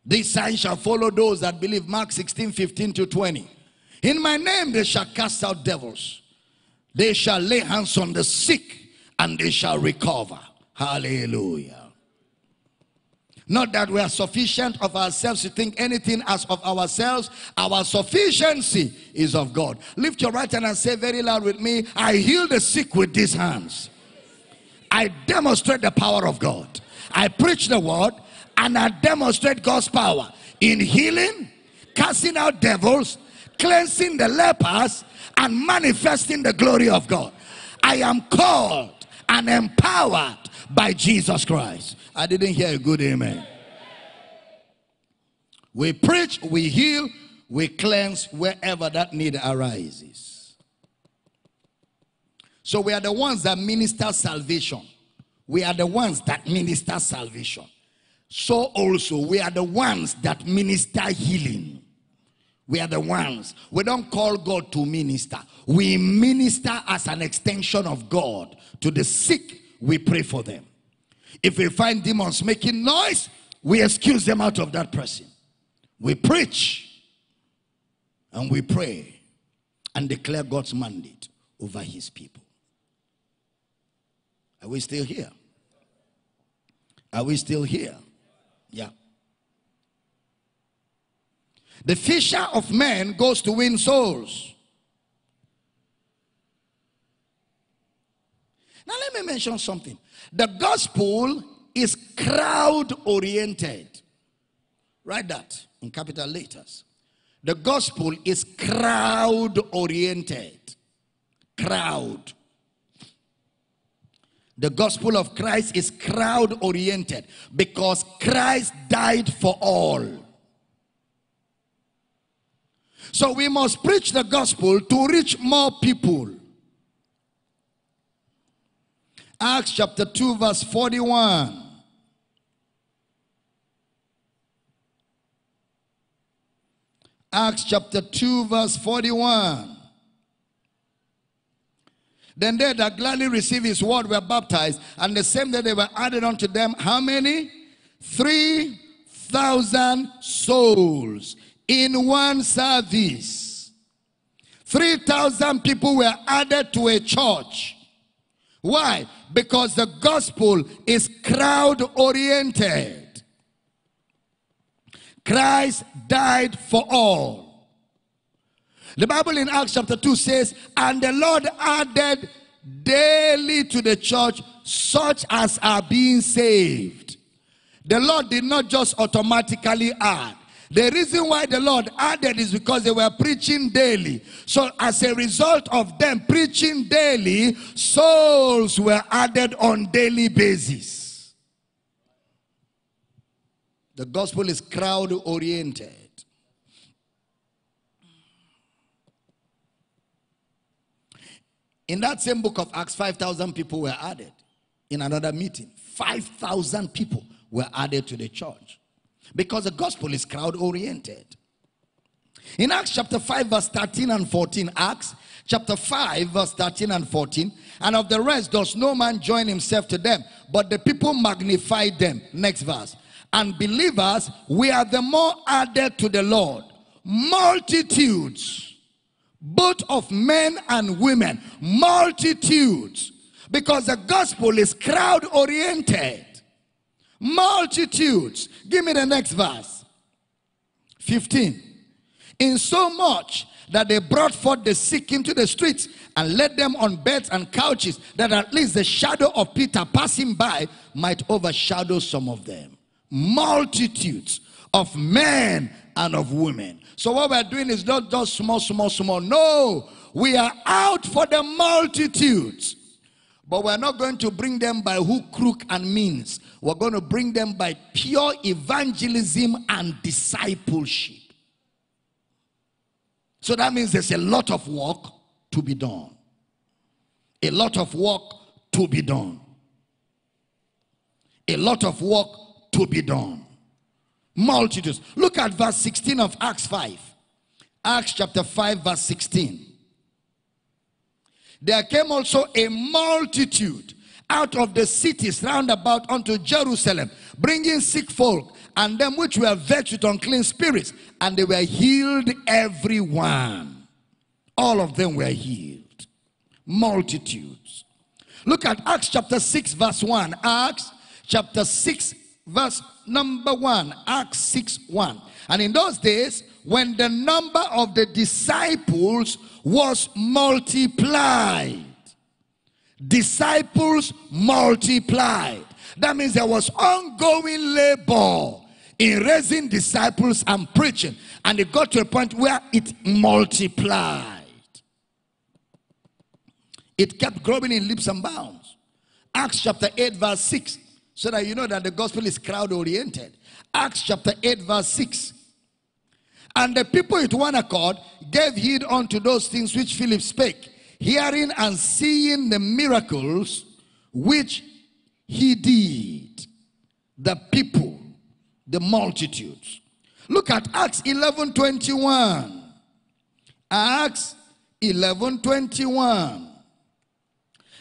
Speaker 2: These signs shall follow those that believe. Mark 16, 15 to 20. In my name they shall cast out devils. They shall lay hands on the sick and they shall recover. Hallelujah. Not that we are sufficient of ourselves to think anything as of ourselves. Our sufficiency is of God. Lift your right hand and say very loud with me I heal the sick with these hands. I demonstrate the power of God. I preach the word and I demonstrate God's power in healing, casting out devils, cleansing the lepers, and manifesting the glory of God. I am called and empowered by Jesus Christ. I didn't hear a good amen. We preach, we heal, we cleanse wherever that need arises. So we are the ones that minister salvation. We are the ones that minister salvation. So also we are the ones that minister healing. We are the ones. We don't call God to minister. We minister as an extension of God to the sick. We pray for them. If we find demons making noise, we excuse them out of that person. We preach and we pray and declare God's mandate over his people. Are we still here? Are we still here? Yeah. The fisher of men goes to win souls. Now, let me mention something. The gospel is crowd oriented. Write that in capital letters. The gospel is crowd oriented. Crowd. The gospel of Christ is crowd oriented because Christ died for all. So we must preach the gospel to reach more people. Acts chapter 2, verse 41. Acts chapter 2, verse 41. Then they that gladly received his word were baptized, and the same day they were added unto them how many? 3,000 souls in one service. 3,000 people were added to a church. Why? Because the gospel is crowd oriented. Christ died for all. The Bible in Acts chapter 2 says, And the Lord added daily to the church such as are being saved. The Lord did not just automatically add. The reason why the Lord added is because they were preaching daily. So, as a result of them preaching daily, souls were added on daily basis. The gospel is crowd oriented. In that same book of Acts, 5,000 people were added in another meeting. 5,000 people were added to the church because the gospel is crowd oriented. In Acts chapter 5, verse 13 and 14, Acts chapter 5, verse 13 and 14, and of the rest does no man join himself to them, but the people magnified them. Next verse and believers, we are the more added to the Lord. Multitudes, both of men and women, multitudes, because the gospel is crowd oriented. Multitudes. Give me the next verse. 15. In so much that they brought forth the sick into the streets and laid them on beds and couches, that at least the shadow of Peter passing by might overshadow some of them multitudes of men and of women. So what we're doing is not just small, small, small. No, we are out for the multitudes. But we're not going to bring them by hook, crook, and means. We're going to bring them by pure evangelism and discipleship. So that means there's a lot of work to be done. A lot of work to be done. A lot of work to be done. Multitudes. Look at verse 16 of Acts 5. Acts chapter 5, verse 16. There came also a multitude out of the cities round about unto Jerusalem, bringing sick folk and them which were vexed with unclean spirits, and they were healed every one. All of them were healed. Multitudes. Look at Acts chapter 6, verse 1. Acts chapter 6, verse number 1, Acts 6 1. And in those days, when the number of the disciples was multiplied, disciples multiplied. That means there was ongoing labor in raising disciples and preaching. And it got to a point where it multiplied. It kept growing in leaps and bounds. Acts chapter 8, verse 6, so that you know that the gospel is crowd oriented. Acts chapter 8, verse 6. And the people with one accord gave heed unto those things which Philip spake, hearing and seeing the miracles which he did. The people, the multitudes. Look at Acts 11 21. Acts 11 21.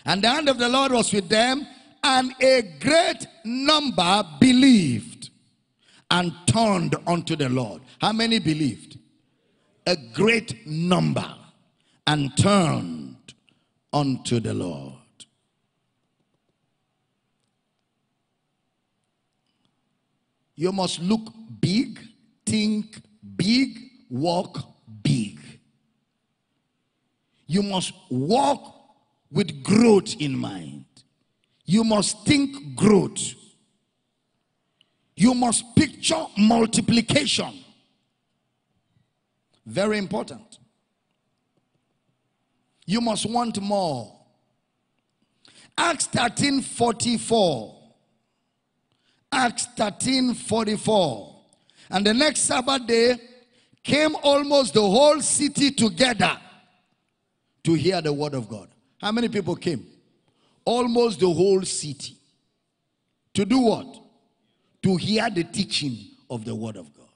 Speaker 2: And the hand of the Lord was with them, and a great number believed and turned unto the Lord. How many believed? A great number and turned unto the Lord. You must look big, think big, walk big. You must walk with growth in mind. You must think growth. You must picture multiplication. Very important. You must want more. Acts 13 44. Acts 13 44. And the next Sabbath day came almost the whole city together to hear the word of God. How many people came? Almost the whole city. To do what? To hear the teaching of the word of God.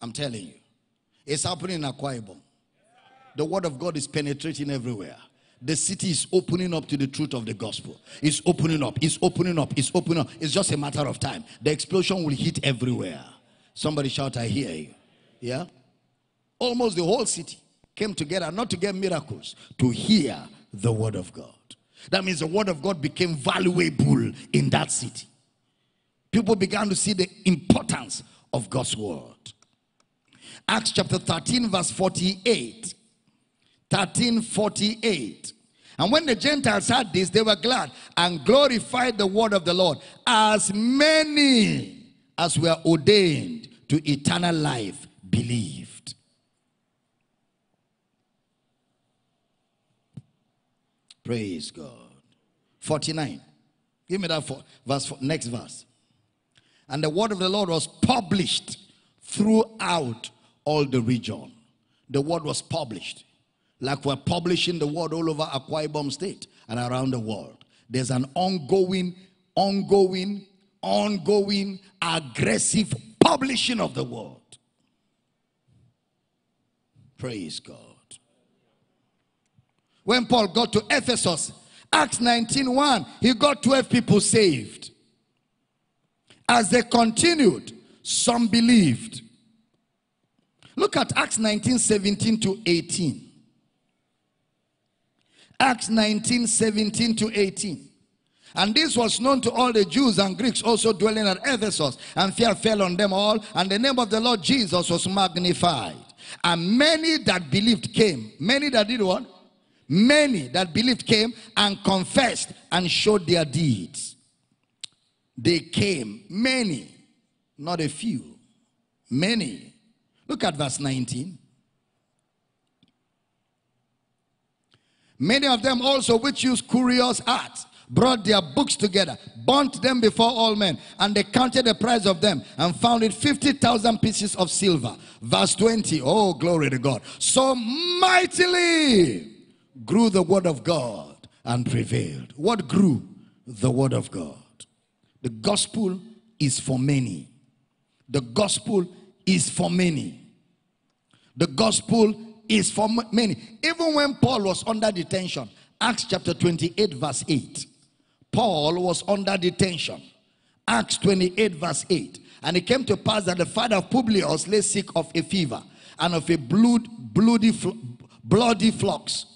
Speaker 2: I'm telling you. It's happening in Akwa The word of God is penetrating everywhere. The city is opening up to the truth of the gospel. It's opening up. It's opening up. It's opening up. It's just a matter of time. The explosion will hit everywhere. Somebody shout, I hear you. Yeah? Almost the whole city came together not to get miracles, to hear the word of God. That means the word of God became valuable in that city. People began to see the importance of God's word. Acts chapter 13, verse 48. 13 48. And when the Gentiles heard this, they were glad and glorified the word of the Lord. As many as were ordained to eternal life believed. Praise God. 49. Give me that for, verse next verse. And the word of the Lord was published throughout all the region. The word was published. Like we're publishing the word all over Akwa Ibom State and around the world. There's an ongoing, ongoing, ongoing, aggressive publishing of the word. Praise God. When Paul got to Ephesus, Acts 19:1, he got 12 people saved. As they continued, some believed. Look at Acts 19, 17 to 18. Acts 19, 17 to 18. And this was known to all the Jews and Greeks also dwelling at Ephesus. And fear fell on them all. And the name of the Lord Jesus was magnified. And many that believed came. Many that did what? Many that believed came and confessed and showed their deeds. They came, many, not a few, many. Look at verse 19. Many of them also, which used curious arts, brought their books together, burnt them before all men, and they counted the price of them and found it 50,000 pieces of silver. Verse 20. Oh, glory to God. So mightily grew the word of God and prevailed. What grew? The word of God. The gospel is for many. The gospel is for many. The gospel is for many. Even when Paul was under detention, Acts chapter 28, verse 8. Paul was under detention. Acts 28, verse 8. And it came to pass that the father of Publius lay sick of a fever and of a blood, bloody, bloody flux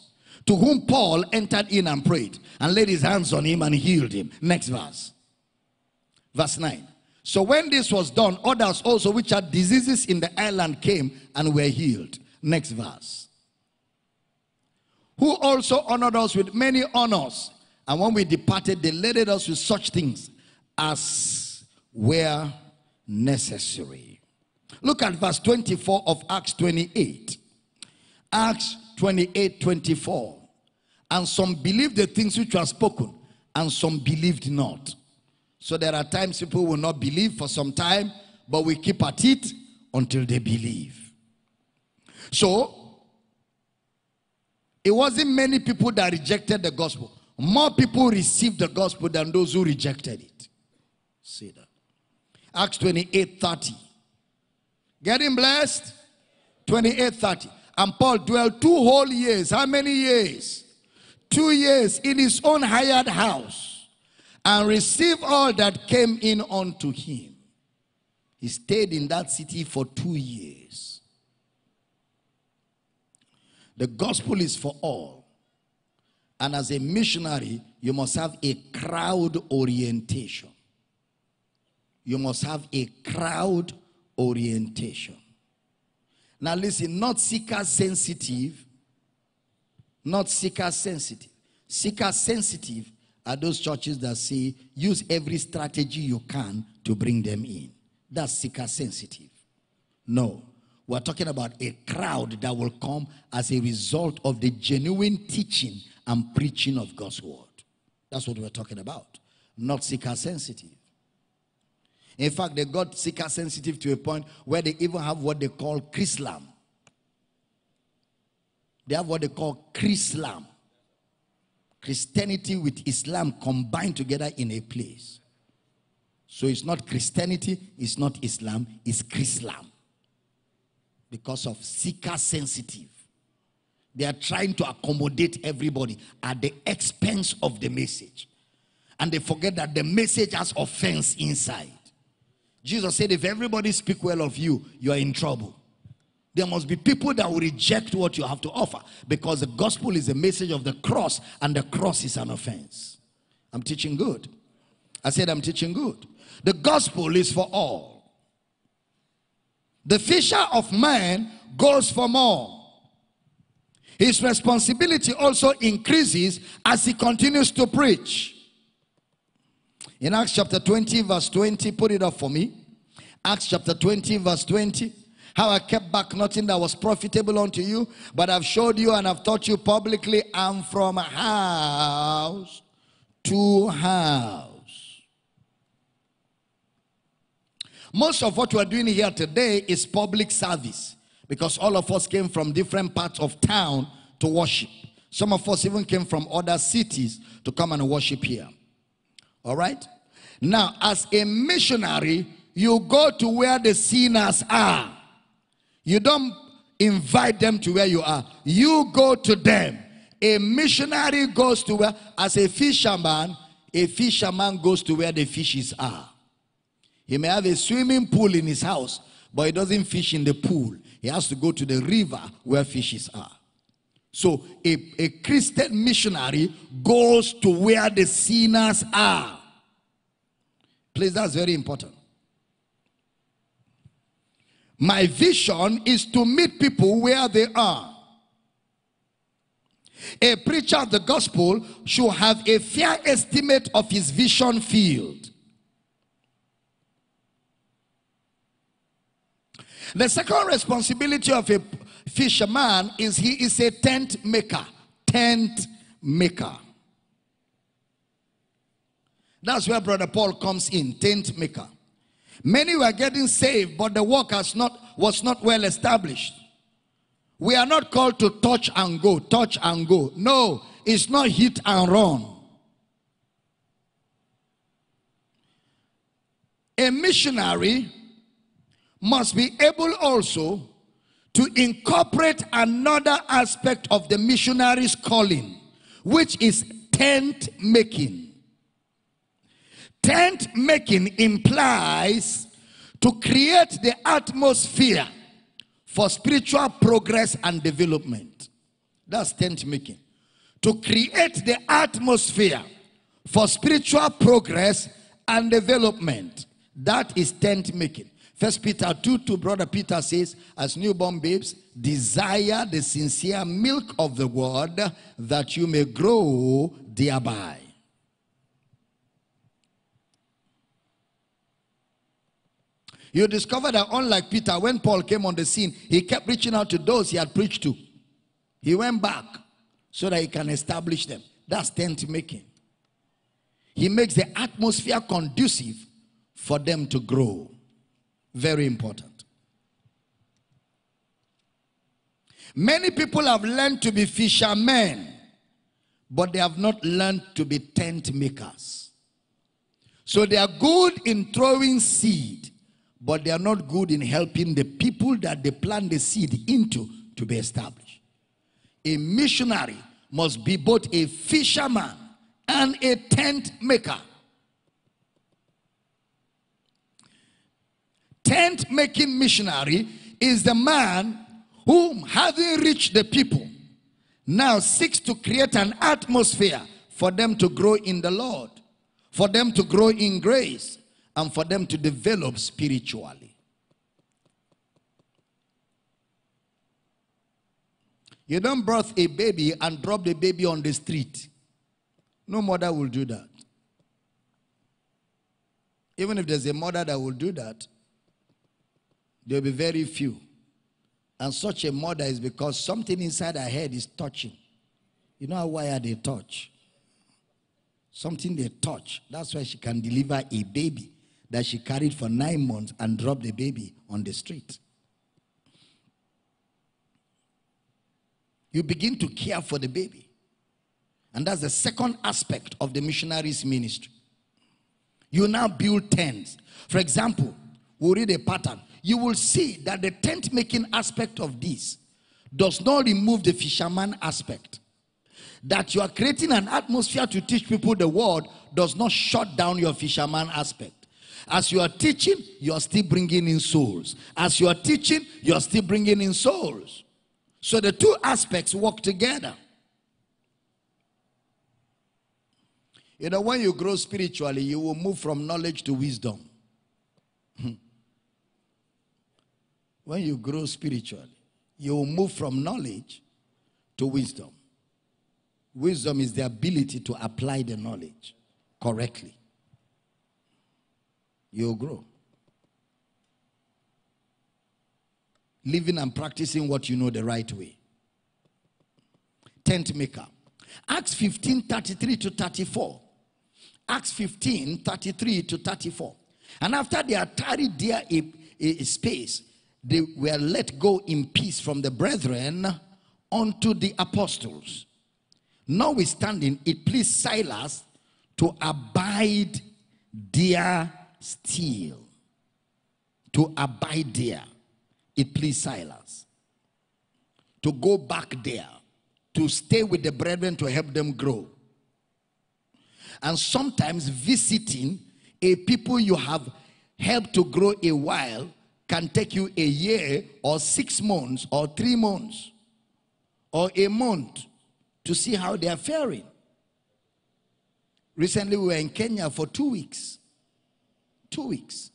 Speaker 2: to whom Paul entered in and prayed and laid his hands on him and healed him. Next verse. Verse 9. So when this was done, others also which had diseases in the island came and were healed. Next verse. Who also honored us with many honors. And when we departed, they laded us with such things as were necessary. Look at verse 24 of Acts 28. Acts 28 24. And some believed the things which were spoken, and some believed not. So there are times people will not believe for some time, but we keep at it until they believe. So it wasn't many people that rejected the gospel. More people received the gospel than those who rejected it. See that. Acts 28 30. Getting blessed? 28 30. And Paul dwelt two whole years. How many years? Two years in his own hired house and received all that came in unto him. He stayed in that city for two years. The gospel is for all. And as a missionary, you must have a crowd orientation. You must have a crowd orientation. Now, listen, not seeker sensitive, not seeker sensitive. Seeker sensitive are those churches that say use every strategy you can to bring them in. That's seeker sensitive. No, we're talking about a crowd that will come as a result of the genuine teaching and preaching of God's word. That's what we're talking about, not seeker sensitive. In fact, they got seeker sensitive to a point where they even have what they call Chrislam. They have what they call Chrislam. Christianity with Islam combined together in a place. So it's not Christianity, it's not Islam, it's Chrislam. Because of seeker sensitive. They are trying to accommodate everybody at the expense of the message. And they forget that the message has offense inside. Jesus said, if everybody speak well of you, you are in trouble. There must be people that will reject what you have to offer because the gospel is a message of the cross and the cross is an offense. I'm teaching good. I said, I'm teaching good. The gospel is for all. The fisher of man goes for more. His responsibility also increases as he continues to preach. In Acts chapter 20, verse 20, put it up for me. Acts chapter 20, verse 20. How I kept back nothing that was profitable unto you, but I've showed you and I've taught you publicly and from house to house. Most of what we're doing here today is public service because all of us came from different parts of town to worship. Some of us even came from other cities to come and worship here. All right? Now, as a missionary, you go to where the sinners are. You don't invite them to where you are, you go to them. A missionary goes to where, as a fisherman, a fisherman goes to where the fishes are. He may have a swimming pool in his house, but he doesn't fish in the pool. He has to go to the river where fishes are. So a, a Christian missionary goes to where the sinners are. Please, that's very important. My vision is to meet people where they are. A preacher of the gospel should have a fair estimate of his vision field. The second responsibility of a fisherman is he is a tent maker. Tent maker. That's where Brother Paul comes in, tent maker. Many were getting saved, but the work has not, was not well established. We are not called to touch and go, touch and go. No, it's not hit and run. A missionary must be able also to incorporate another aspect of the missionary's calling, which is tent making. Tent making implies to create the atmosphere for spiritual progress and development. That's tent making. To create the atmosphere for spiritual progress and development. That is tent making. First Peter 2 2, Brother Peter says, as newborn babes, desire the sincere milk of the word that you may grow thereby. You discover that unlike Peter, when Paul came on the scene, he kept reaching out to those he had preached to. He went back so that he can establish them. That's tent making. He makes the atmosphere conducive for them to grow. Very important. Many people have learned to be fishermen, but they have not learned to be tent makers. So they are good in throwing seed, but they are not good in helping the people that they plant the seed into to be established. A missionary must be both a fisherman and a tent maker. Tent making missionary is the man whom, having reached the people, now seeks to create an atmosphere for them to grow in the Lord, for them to grow in grace, and for them to develop spiritually. You don't birth a baby and drop the baby on the street. No mother will do that. Even if there's a mother that will do that, there will be very few. And such a mother is because something inside her head is touching. You know how wired they touch? Something they touch. That's why she can deliver a baby that she carried for nine months and drop the baby on the street. You begin to care for the baby. And that's the second aspect of the missionaries' ministry. You now build tents. For example, we'll read a pattern. You will see that the tent making aspect of this does not remove the fisherman aspect. That you are creating an atmosphere to teach people the word does not shut down your fisherman aspect. As you are teaching, you are still bringing in souls. As you are teaching, you are still bringing in souls. So the two aspects work together. You know, when you grow spiritually, you will move from knowledge to wisdom. When you grow spiritually, you move from knowledge to wisdom. Wisdom is the ability to apply the knowledge correctly. You'll grow. Living and practicing what you know the right way. Tent maker. Acts 15 33 to 34. Acts 15 33 to 34. And after they had tarried there a, a space, they were let go in peace from the brethren unto the apostles. Notwithstanding, it pleased Silas to abide there still. To abide there. It pleased Silas to go back there, to stay with the brethren to help them grow. And sometimes visiting a people you have helped to grow a while can take you a year or six months or three months or a month to see how they are faring. Recently, we were in Kenya for two weeks. Two weeks.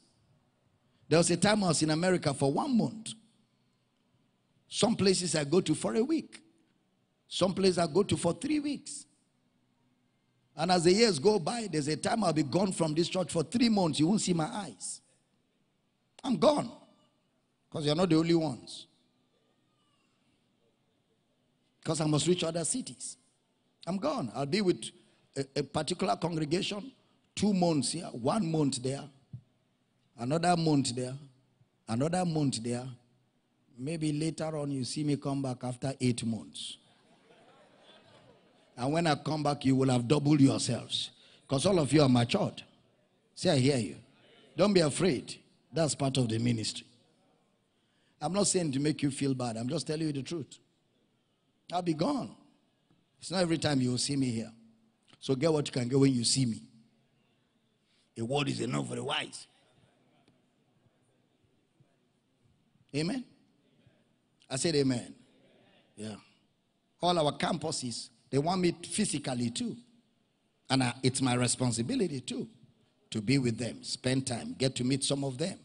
Speaker 2: There was a time I was in America for one month. Some places I go to for a week. Some places I go to for three weeks. And as the years go by, there's a time I'll be gone from this church for three months. You won't see my eyes. I'm gone. Because you're not the only ones. Because I must reach other cities. I'm gone. I'll be with a, a particular congregation two months here, one month there, another month there, another month there. Maybe later on you see me come back after eight months. And when I come back, you will have doubled yourselves. Because all of you are matured. See, I hear you. Don't be afraid. That's part of the ministry. I'm not saying to make you feel bad. I'm just telling you the truth. I'll be gone. It's not every time you will see me here. So get what you can get when you see me. A word is enough for the wise. Amen. I said amen. Yeah. All our campuses, they want me physically too. And I, it's my responsibility too to be with them, spend time, get to meet some of them,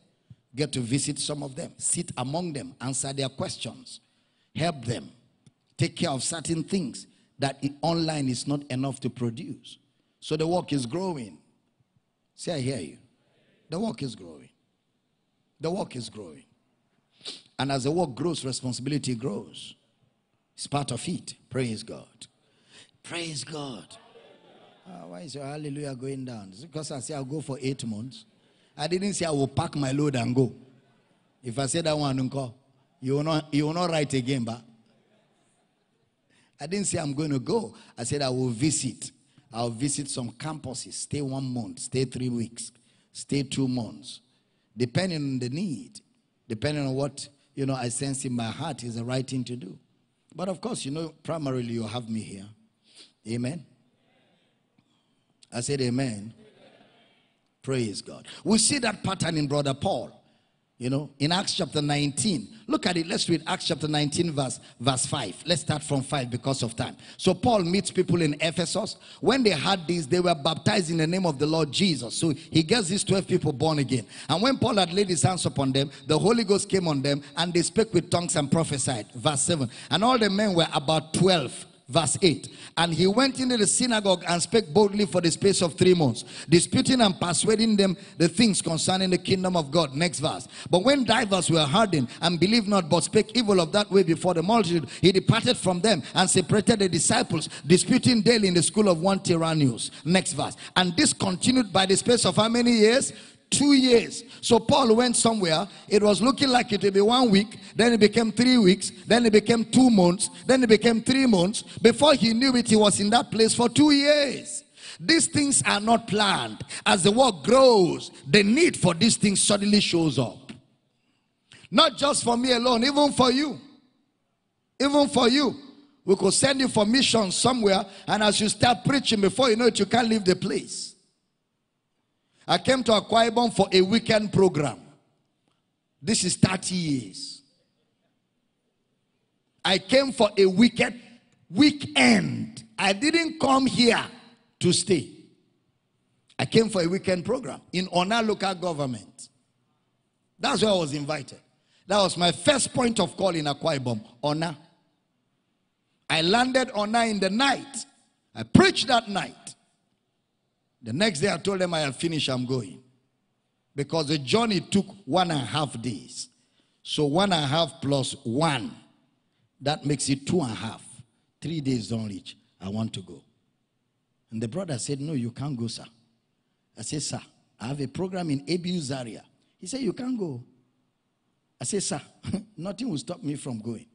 Speaker 2: get to visit some of them, sit among them, answer their questions, help them, take care of certain things that online is not enough to produce. So the work is growing. See, I hear you. The work is growing. The work is growing. And as the work grows, responsibility grows. It's part of it. Praise God. Praise God. Ah, why is your hallelujah going down? Because I say I'll go for eight months? I didn't say I will pack my load and go. If I say that one, uncle, you will not, you will not write again, but I didn't say I'm going to go. I said I will visit. I'll visit some campuses, stay one month, stay three weeks, stay two months, depending on the need, depending on what you know I sense in my heart is the right thing to do. But of course, you know, primarily you have me here. Amen. I said, Amen. Praise God. We see that pattern in Brother Paul. You know, in Acts chapter 19. Look at it. Let's read Acts chapter 19, verse, verse 5. Let's start from 5 because of time. So Paul meets people in Ephesus. When they had this, they were baptized in the name of the Lord Jesus. So he gets these 12 people born again. And when Paul had laid his hands upon them, the Holy Ghost came on them, and they spoke with tongues and prophesied. Verse 7. And all the men were about 12 verse 8. And he went into the synagogue and spake boldly for the space of three months, disputing and persuading them the things concerning the kingdom of God. Next verse. But when divers were hardened and believed not, but spake evil of that way before the multitude, he departed from them and separated the disciples, disputing daily in the school of one Tyrannus. Next verse. And this continued by the space of how many years? Two years. So Paul went somewhere. It was looking like it would be one week. Then it became three weeks. Then it became two months. Then it became three months. Before he knew it, he was in that place for two years. These things are not planned. As the work grows, the need for these things suddenly shows up. Not just for me alone, even for you. Even for you. We could send you for mission somewhere, and as you start preaching, before you know it, you can't leave the place. I came to Akwa Ibom for a weekend program. This is 30 years. I came for a weekend weekend. I didn't come here to stay. I came for a weekend program in Ona local government. That's where I was invited. That was my first point of call in Akwa Ona. I landed Ona in the night. I preached that night. The next day I told them I have finished, I'm going. Because the journey took one and a half days. So one and a half plus one, that makes it two and a half. Three days don't reach. I want to go. And the brother said, No, you can't go, sir. I said, Sir, I have a program in ABU Zaria. He said, You can't go. I said, Sir, nothing will stop me from going.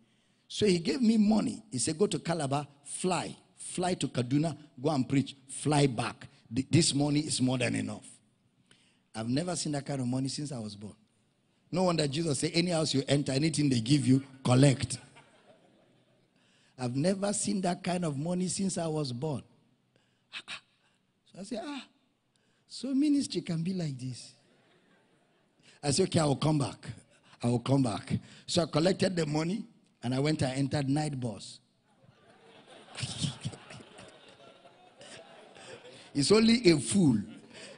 Speaker 2: So he gave me money. He said, Go to Calabar, fly, fly to Kaduna, go and preach, fly back. This money is more than enough. I've never seen that kind of money since I was born. No wonder Jesus said, Any house you enter, anything they give you, collect. I've never seen that kind of money since I was born. So I said, Ah, so ministry can be like this. I said, Okay, I will come back. I will come back. So I collected the money and I went and entered night bus. It's only a fool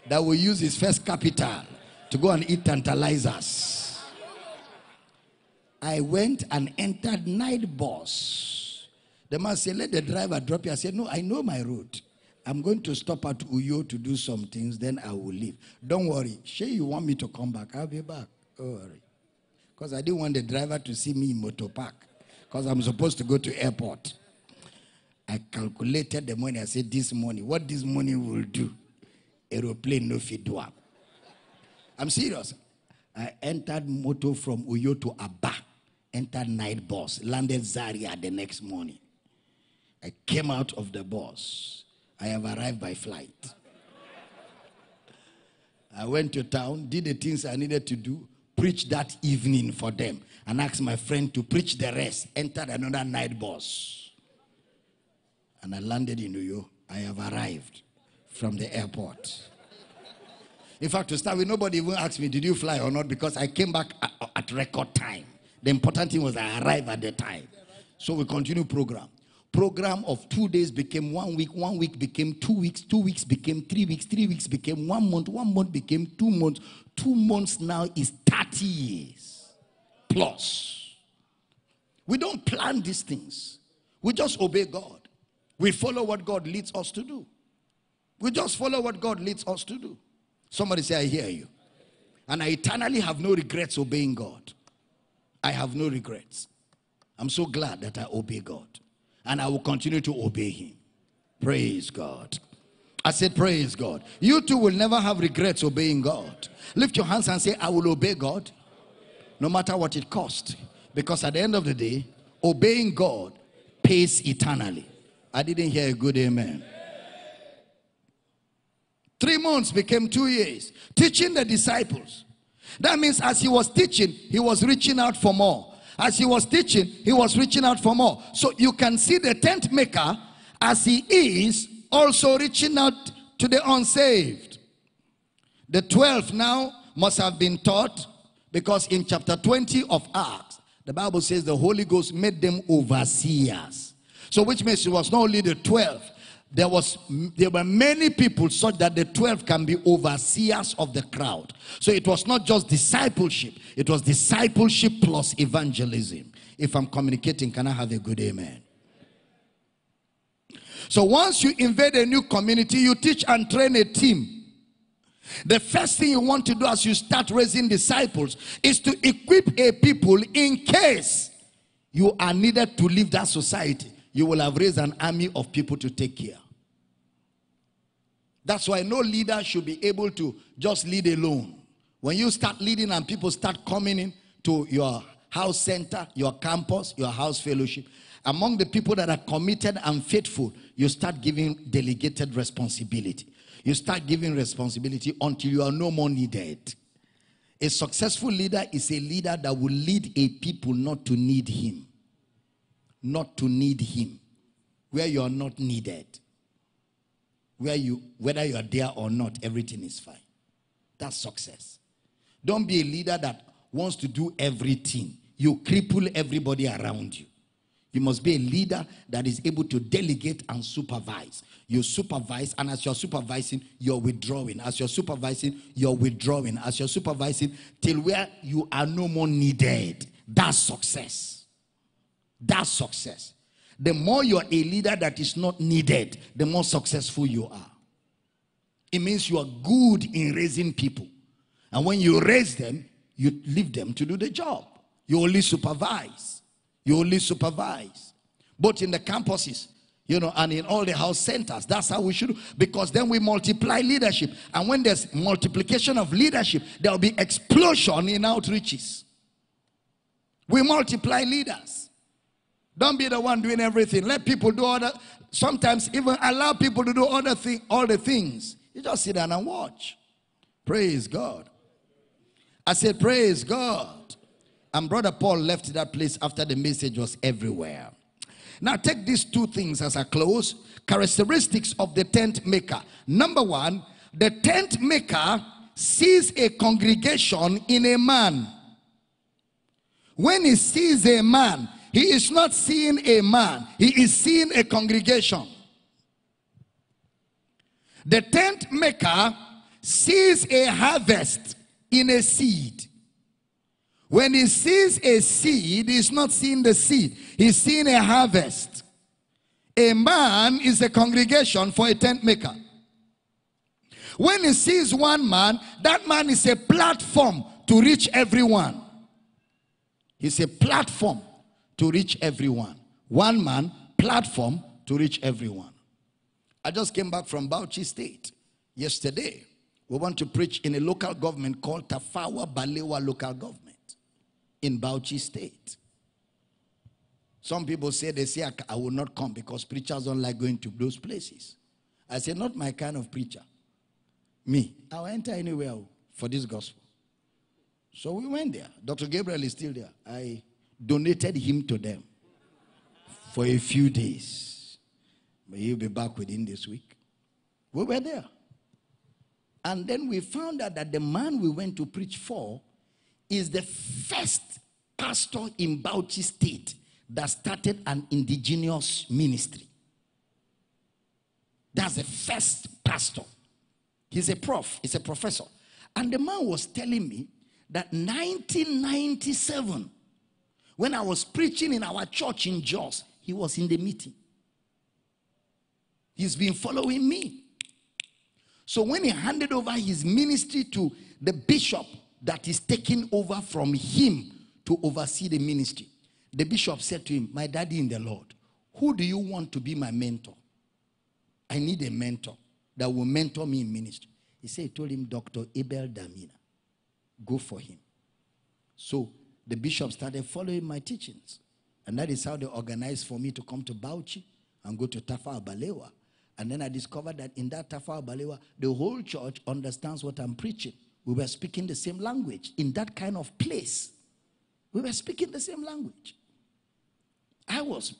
Speaker 2: that will use his first capital to go and eat tantalizers. I went and entered night bus. The man said, Let the driver drop you. I said, No, I know my route. I'm going to stop at Uyo to do some things, then I will leave. Don't worry. Sure, you want me to come back? I'll be back. Don't worry. Because I didn't want the driver to see me in motor park. Because I'm supposed to go to airport. I calculated the money. I said, This money, what this money will do, aeroplane no fit do I'm serious. I entered motor from Uyo to Aba, entered night bus, landed Zaria the next morning. I came out of the bus. I have arrived by flight. I went to town, did the things I needed to do, preached that evening for them, and asked my friend to preach the rest. Entered another night bus and I landed in New York. I have arrived from the airport. In fact, to start with, nobody even asked me, Did you fly or not? Because I came back at, at record time. The important thing was I arrived at the time. So we continue program. Program of two days became one week, one week became two weeks, two weeks became three weeks, three weeks became one month, one month became two months. Two months now is 30 years plus. We don't plan these things, we just obey God. We follow what God leads us to do. We just follow what God leads us to do. Somebody say, I hear you. And I eternally have no regrets obeying God. I have no regrets. I'm so glad that I obey God. And I will continue to obey Him. Praise God. I said, Praise God. You too will never have regrets obeying God. Lift your hands and say, I will obey God no matter what it costs. Because at the end of the day, obeying God pays eternally. I didn't hear a good amen. Three months became two years. Teaching the disciples. That means as he was teaching, he was reaching out for more. As he was teaching, he was reaching out for more. So you can see the tent maker as he is also reaching out to the unsaved. The 12 now must have been taught because in chapter 20 of Acts, the Bible says the Holy Ghost made them overseers. So which means it was not only the 12, there was there were many people such that the 12 can be overseers of the crowd. So it was not just discipleship. It was discipleship plus evangelism. If i'm communicating can i have a good amen? So once you invade a new community you teach and train a team. The first thing you want to do as you start raising disciples is to equip a people in case you are needed to leave that society you will have raised an army of people to take care. That's why no leader should be able to just lead alone. When you start leading and people start coming in to your house center, your campus, your house fellowship, among the people that are committed and faithful, you start giving delegated responsibility. You start giving responsibility until you are no more needed. A successful leader is a leader that will lead a people not to need him not to need him where you are not needed where you whether you are there or not everything is fine. That's success. Don't be a leader that wants to do everything. You cripple everybody around you. You must be a leader that is able to delegate and supervise. You supervise and as you're supervising you're withdrawing. As you're supervising you're withdrawing. As you're supervising till where you are no more needed. That's success that's success. The more you're a leader that is not needed, the more successful you are. It means you are good in raising people. And when you raise them, you leave them to do the job. You only supervise. You only supervise. Both in the campuses, you know, and in all the house centers. That's how we should, because then we multiply leadership. And when there's multiplication of leadership, there will be explosion in outreaches. We multiply leaders. Don't be the one doing everything. Let people do other. Sometimes even allow people to do other thing, all the things. You just sit down and watch. Praise God. I said, Praise God. And Brother Paul left that place after the message was everywhere. Now, take these two things as a close characteristics of the tent maker. Number one, the tent maker sees a congregation in a man. When he sees a man, he is not seeing a man, he is seeing a congregation. The tent maker sees a harvest in a seed. When he sees a seed, he's not seeing the seed, he's seeing a harvest. A man is a congregation for a tent maker. When he sees one man, that man is a platform to reach everyone. He's a platform to reach everyone. One man, platform to reach everyone. I just came back from Bauchi State yesterday. We want to preach in a local government called Tafawa Balewa Local Government in Bauchi State. Some people say they say I will not come because preachers don't like going to those places. I said, not my kind of preacher. Me, I'll enter anywhere for this gospel. So we went there. Dr. Gabriel is still there. I donated him to them for a few days. But he'll be back within this week. We were there. And then we found out that the man we went to preach for is the first pastor in Bauchi State that started an indigenous ministry. That's the first pastor. He's a prof, he's a professor. And the man was telling me that 1997 when I was preaching in our church in Jos, he was in the meeting. He's been following me. So when he handed over his ministry to the bishop that is taking over from him to oversee the ministry. The bishop said to him, My daddy in the Lord, who do you want to be my mentor? I need a mentor that will mentor me in ministry. He said, he told him, Dr. Abel Damina, go for him. So the bishop started following my teachings. And that is how they organized for me to come to Bauchi and go to Tafawa Balewa. And then I discovered that in that Tafawa Balewa, the whole church understands what I'm preaching. We were speaking the same language in that kind of place. We were speaking the same language. I was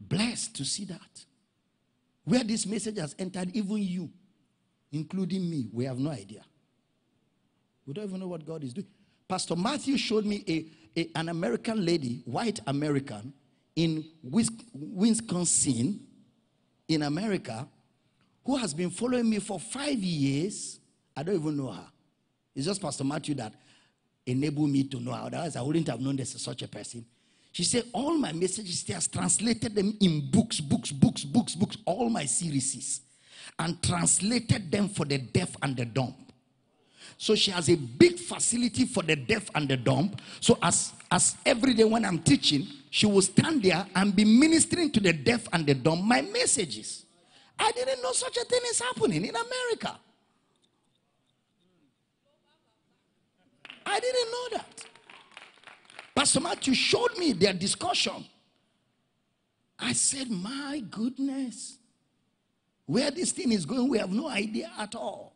Speaker 2: blessed to see that. Where this message has entered, even you, including me, we have no idea. We don't even know what God is doing. Pastor Matthew showed me a, a an American lady, white American, in Wisconsin, in America, who has been following me for five years. I don't even know her. It's just Pastor Matthew that enabled me to know her. Otherwise, I wouldn't have known there's such a person. She said, All my messages, she has translated them in books, books, books, books, books, all my series, and translated them for the deaf and the dumb. So she has a big facility for the deaf and the dumb. So as, as every day when I'm teaching, she will stand there and be ministering to the deaf and the dumb my messages. I didn't know such a thing is happening in America. I didn't know that. Pastor Matthew showed me their discussion. I said, My goodness, where this thing is going, we have no idea at all.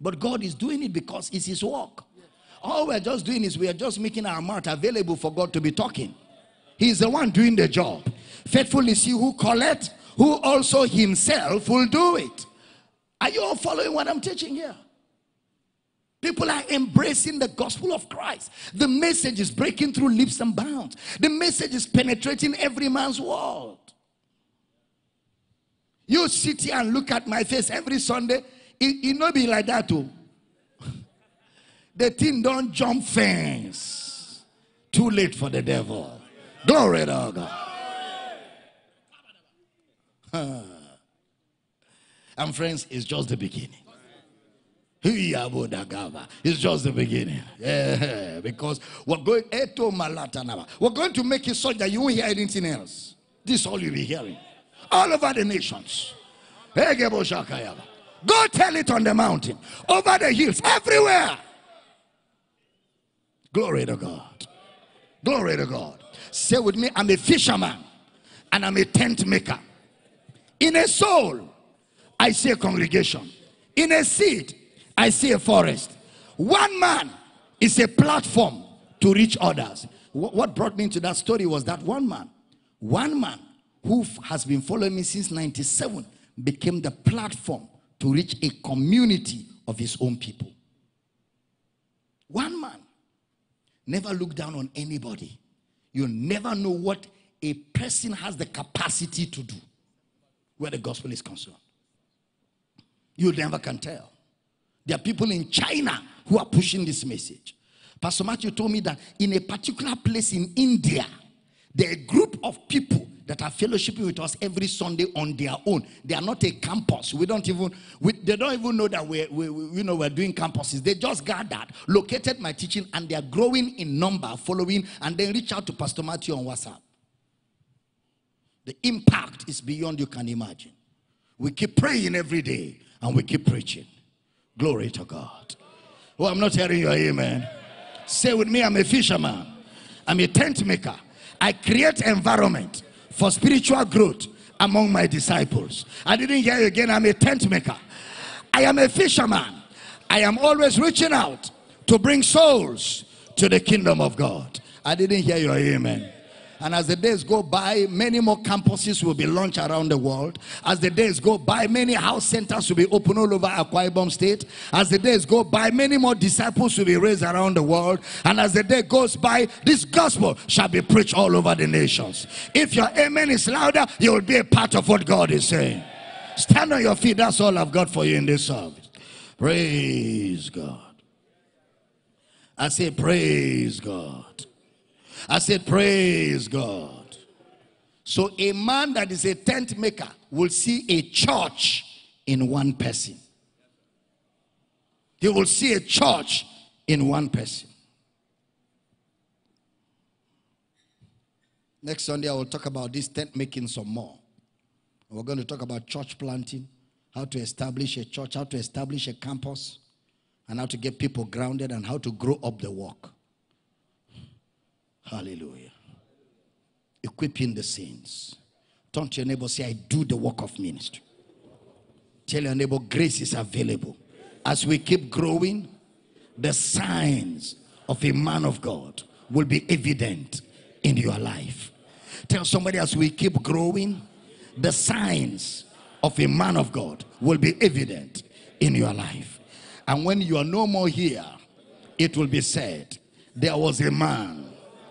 Speaker 2: But God is doing it because it's His work. All we're just doing is we are just making our mouth available for God to be talking. He's the one doing the job. Faithful is he who collect, who also himself will do it. Are you all following what I'm teaching here? People are embracing the gospel of Christ. The message is breaking through leaps and bounds. The message is penetrating every man's world. You sit here and look at my face every Sunday. It, it not be like that too. the thing don't jump fence. Too late for the devil. Glory to God. and friends, it's just the beginning. It's just the beginning. Yeah, because we're going we're going to make it so that you won't hear anything else. This is all you'll be hearing. All over the nations. Go tell it on the mountain, over the hills, everywhere. Glory to God. Glory to God. Say with me, I'm a fisherman and I'm a tent maker. In a soul, I see a congregation. In a seed, I see a forest. One man is a platform to reach others. What brought me into that story was that one man, one man who has been following me since 97 became the platform to reach a community of his own people. One man never look down on anybody. You never know what a person has the capacity to do where the gospel is concerned. You never can tell. There are people in China who are pushing this message. Pastor Matthew told me that in a particular place in India, there are a group of people that are fellowshipping with us every Sunday on their own. They are not a campus. We don't even, we, they don't even know that we're, we, we, you know, we're doing campuses. They just gathered, located my teaching, and they are growing in number, following, and then reach out to Pastor Matthew on WhatsApp. The impact is beyond you can imagine. We keep praying every day, and we keep preaching. Glory to God. Oh, I'm not hearing your amen. Say with me, I'm a fisherman. I'm a tent maker. I create environment for spiritual growth among my disciples. I didn't hear you again. I'm a tent maker. I am a fisherman. I am always reaching out to bring souls to the kingdom of God. I didn't hear your amen. And as the days go by, many more campuses will be launched around the world. As the days go by, many house centers will be open all over Akwa Ibom State. As the days go by, many more disciples will be raised around the world. And as the day goes by, this gospel shall be preached all over the nations. If your amen is louder, you will be a part of what God is saying. Stand on your feet. That's all I've got for you in this service. Praise God. I say, Praise God. I said, Praise God. So a man that is a tent maker will see a church in one person. He will see a church in one person. Next Sunday, I will talk about this tent making some more. We're going to talk about church planting, how to establish a church, how to establish a campus, and how to get people grounded and how to grow up the work. Hallelujah. Equipping the saints. Turn to your neighbor, say, I do the work of ministry. Tell your neighbor, grace is available. As we keep growing, the signs of a man of God will be evident in your life. Tell somebody as we keep growing, the signs of a man of God will be evident in your life. And when you are no more here, it will be said, There was a man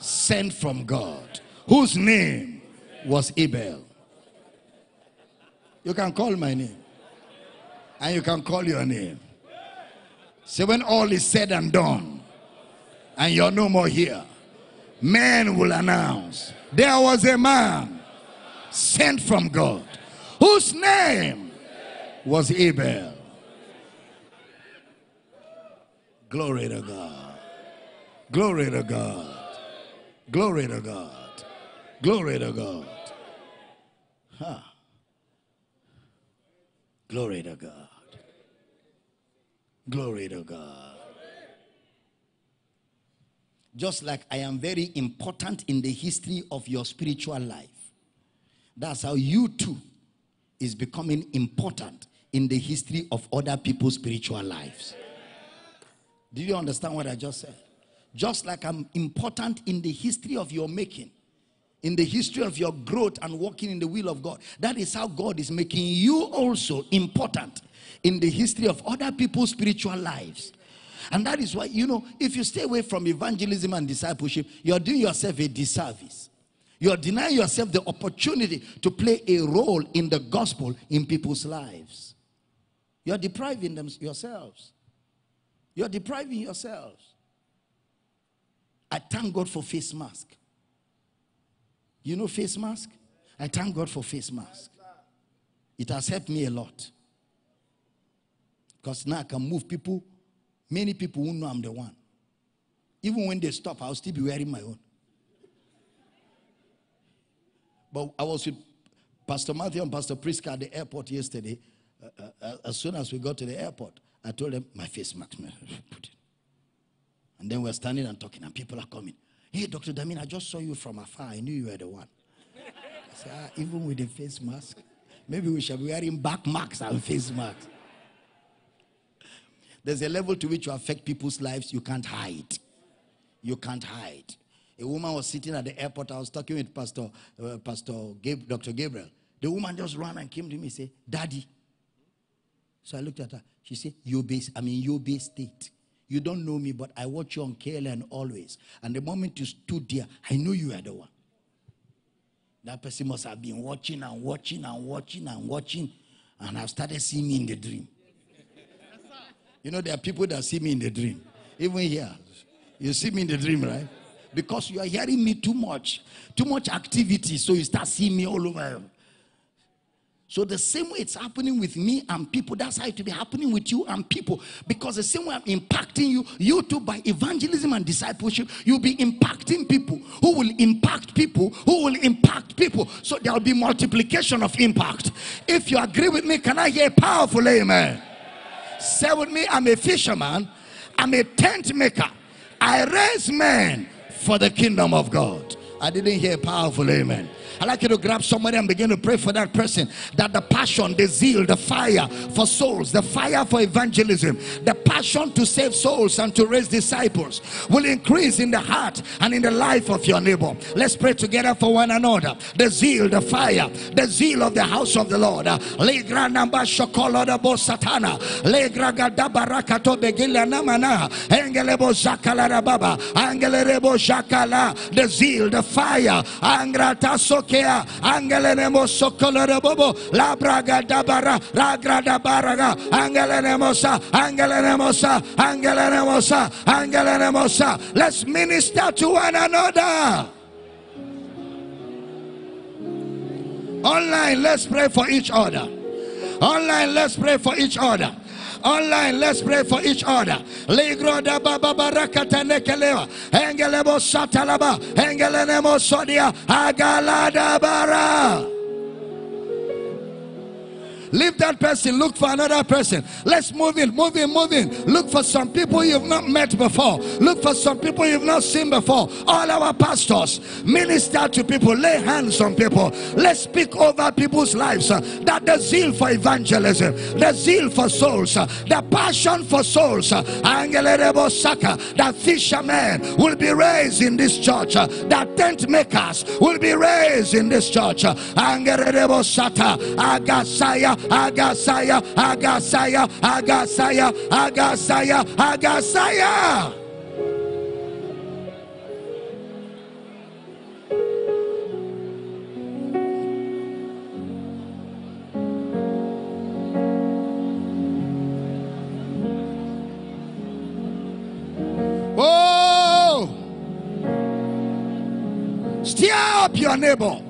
Speaker 2: sent from God whose name was Abel. You can call my name, and you can call your name. So when all is said and done, and you're no more here, men will announce there was a man sent from God whose name was Abel. Glory to God. Glory to God. Glory to God. Glory to God. Huh. Glory to God. Glory to God. Just like I am very important in the history of your spiritual life. That's how you too is becoming important in the history of other people's spiritual lives. Do you understand what I just said? Just like I'm important in the history of your making, in the history of your growth and walking in the will of God. That is how God is making you also important in the history of other people's spiritual lives. And that is why, you know, if you stay away from evangelism and discipleship, you're doing yourself a disservice. You're denying yourself the opportunity to play a role in the gospel in people's lives. You're depriving them yourselves. You're depriving yourselves. I thank God for face mask. You know face mask? I thank God for face mask. It has helped me a lot. Because now I can move people. Many people won't know I'm the one. Even when they stop, I'll still be wearing my own. But I was with Pastor Matthew and Pastor Priska at the airport yesterday. Uh, uh, uh, as soon as we got to the airport, I told them, my face mask, put it. And then we're standing and talking, and people are coming. Hey, Dr. Damina, I just saw you from afar. I knew you were the one. I said, ah, even with the face mask, maybe we shall be wearing back marks and face masks. There's a level to which you affect people's lives you can't hide. You can't hide. A woman was sitting at the airport. I was talking with Pastor, uh, Pastor Dr. Gabriel. The woman just ran and came to me and said, Daddy. So I looked at her. She said, Yobe, I'm in Yobe State. You don't know me, but I watch you on KLN always. And the moment you stood there, I knew you were the one. That person must have been watching and watching and watching and watching. And I've started seeing me in the dream. You know, there are people that see me in the dream. Even here. You see me in the dream, right? Because you are hearing me too much. Too much activity. So you start seeing me all over. So the same way it's happening with me and people, that's how it will be happening with you and people. Because the same way I'm impacting you, you too by evangelism and discipleship, you'll be impacting people who will impact people who will impact people. So there will be multiplication of impact. If you agree with me, can I hear powerful amen? Say with me, I'm a fisherman, I'm a tent maker. I raise men for the kingdom of God. I didn't hear powerful amen. I'd like you to grab somebody and begin to pray for that person. That the passion, the zeal, the fire for souls, the fire for evangelism, the passion to save souls and to raise disciples will increase in the heart and in the life of your neighbor. Let's pray together for one another. The zeal, the fire, the zeal of the house of the Lord. Legra namba bo satana. Legra namana. Engelebo zakala baba. Angelerebo zakala. The zeal, the fire. Sokea. Angelenemo sokolere bobo. La braga dabara. Ragra dabaraga. Angelenemosa. Angelenemosa. Angelenemosa. Angelenemosa. Let's minister to one another. Online, let's pray for each other. Online, let's pray for each other. Online, let's pray for each other. Ligroda baba barakata nekelewa. Engelebo satalaba. Engelenemo sodia. Agalada bara. Leave that person, look for another person. Let's move in, move in, move in. Look for some people you've not met before. Look for some people you've not seen before. All our pastors minister to people, lay hands on people. Let's speak over people's lives. uh, that the zeal for evangelism, the zeal for souls, uh, the passion for souls, uh, that fishermen will be raised in this church, uh, that tent makers will be raised in this church. uh, Agasaya, Agasaya, Agasaya, Agasaya, Agasaya, Agasaya. Oh! Stir up your neighbor.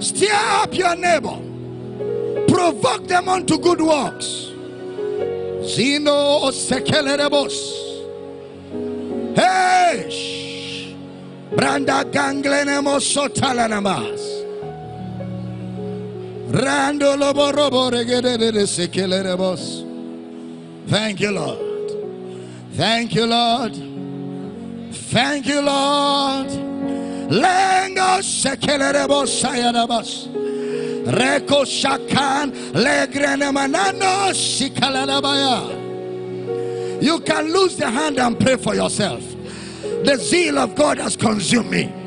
Speaker 2: Stir up your neighbor. Provoke them unto good works. Zino sekeleremos. Hey! Branda ganglenemos sotalanamas. Rando lobo robo regedede sekeleremos. Thank you, Lord. Thank you, Lord. Thank you, Lord. Lengo sekelerebo sayadabas. Reko shakan. You can lose the hand and pray for yourself. The zeal of God has consumed me.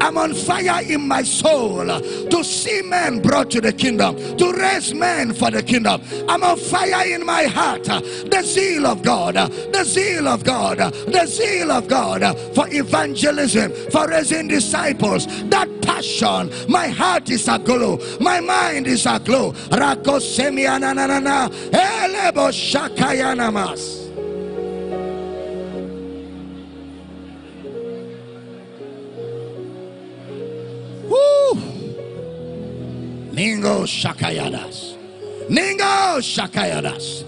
Speaker 2: I'm on fire in my soul to see men brought to the kingdom, to raise men for the kingdom. I'm on fire in my heart. The zeal of God, the zeal of God, the zeal of God for evangelism, for raising disciples. That passion, my heart is aglow, my mind is aglow. Rakosemiananana, elebo shakayanamas. Ningo Shakayadas. Ningo Shakayadas.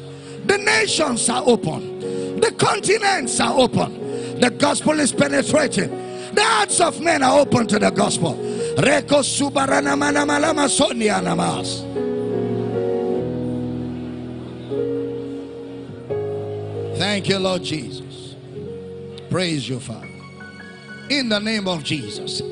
Speaker 2: The nations are open. The continents are open. The gospel is penetrating. The hearts of men are open to the gospel. Reko subarana sonia namas. Thank you, Lord Jesus. Praise you, Father. In the name of Jesus.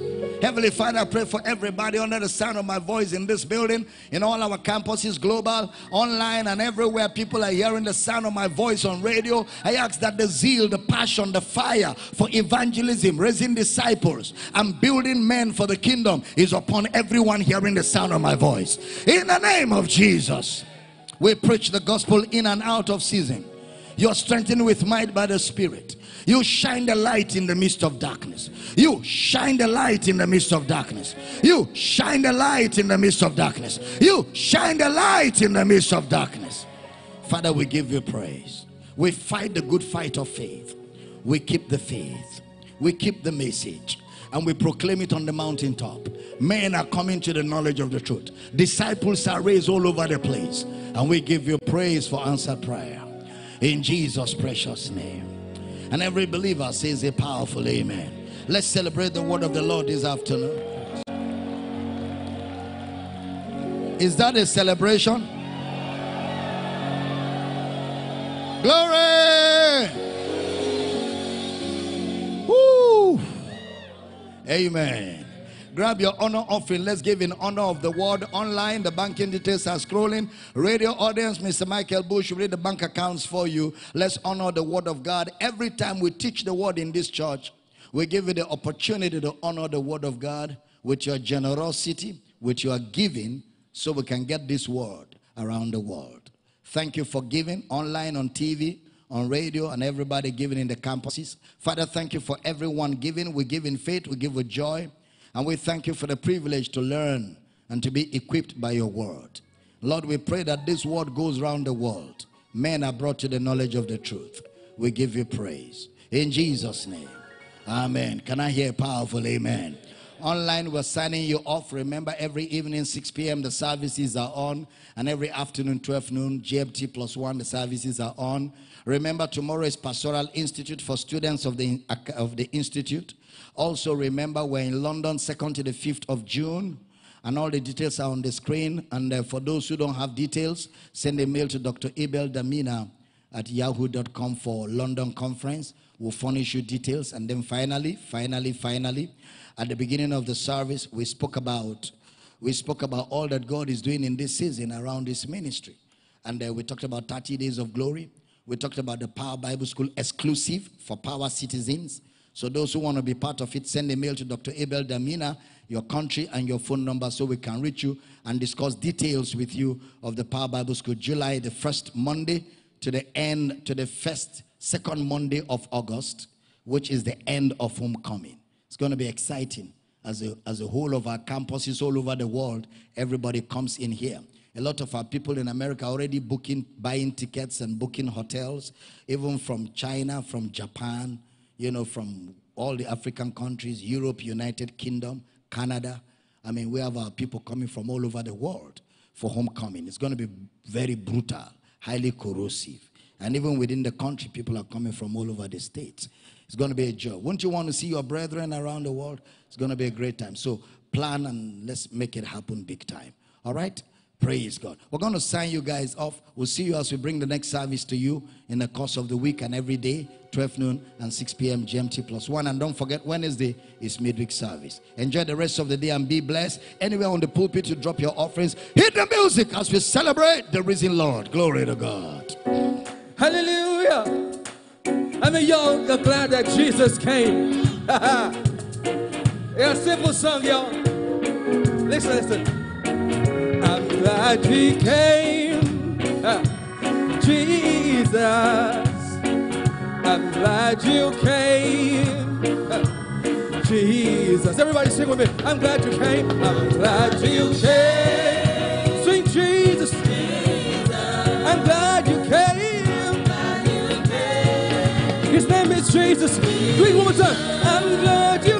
Speaker 2: Heavenly Father, I pray for everybody under the sound of my voice in this building, in all our campuses, global, online, and everywhere people are hearing the sound of my voice on radio. I ask that the zeal, the passion, the fire for evangelism, raising disciples, and building men for the kingdom is upon everyone hearing the sound of my voice. In the name of Jesus, we preach the gospel in and out of season. You're strengthened with might by the Spirit. You shine the light in the midst of darkness. You shine the light in the midst of darkness. You shine the light in the midst of darkness. You shine the light in the midst of darkness. Father, we give you praise. We fight the good fight of faith. We keep the faith. We keep the message. And we proclaim it on the mountaintop. Men are coming to the knowledge of the truth. Disciples are raised all over the place. And we give you praise for answered prayer. In Jesus' precious name. And every believer says a powerful amen. Let's celebrate the word of the Lord this afternoon. Is that a celebration? Glory! Woo! Amen. Grab your honor offering. Let's give in honor of the word online. The banking details are scrolling. Radio audience, Mr. Michael Bush, read the bank accounts for you. Let's honor the word of God. Every time we teach the word in this church, we give you the opportunity to honor the word of God with your generosity, with your giving, so we can get this word around the world. Thank you for giving online, on TV, on radio, and everybody giving in the campuses. Father, thank you for everyone giving. We give in faith, we give with joy, and we thank you for the privilege to learn and to be equipped by your word. Lord, we pray that this word goes around the world. Men are brought to the knowledge of the truth. We give you praise. In Jesus' name. Amen. Can I hear powerful amen? Online, we're signing you off. Remember, every evening, 6 p.m., the services are on. And every afternoon, 12 noon, GMT plus one, the services are on. Remember, tomorrow is Pastoral Institute for students of the, of the Institute. Also, remember, we're in London, 2nd to the 5th of June. And all the details are on the screen. And uh, for those who don't have details, send a mail to Dr. Abel Damina at yahoo.com for London conference. We'll furnish you details. And then finally, finally, finally, at the beginning of the service, we spoke about we spoke about all that God is doing in this season around this ministry. And uh, we talked about 30 days of glory. We talked about the Power Bible School exclusive for Power citizens. So those who want to be part of it, send a mail to Dr. Abel Damina, your country and your phone number so we can reach you and discuss details with you of the Power Bible School July the first Monday to the end to the first second Monday of August, which is the end of homecoming. It's going to be exciting as a, as a whole of our campuses all over the world. Everybody comes in here. A lot of our people in America already booking, buying tickets and booking hotels, even from China, from Japan, you know, from all the African countries, Europe, United Kingdom, Canada. I mean, we have our people coming from all over the world for homecoming. It's going to be very brutal, highly corrosive. And even within the country, people are coming from all over the states. It's going to be a joy. Wouldn't you want to see your brethren around the world? It's going to be a great time. So plan and let's make it happen big time. All right? Praise God. We're going to sign you guys off. We'll see you as we bring the next service to you in the course of the week and every day, 12 noon and 6 p.m. GMT plus one. And don't forget, Wednesday is midweek service. Enjoy the rest of the day and be blessed. Anywhere on the pulpit, you drop your offerings. Hit the music as we celebrate the risen Lord. Glory to God.
Speaker 1: Hallelujah. I mean, y'all are glad that Jesus came. yeah, simple song, y'all. Listen, listen. I'm glad he came. Jesus. I'm glad you came. Jesus. Everybody sing with me. I'm glad you came. I'm glad you came. Sing Jesus. I'm glad you came. His name is Jesus. Do more. I'm glad you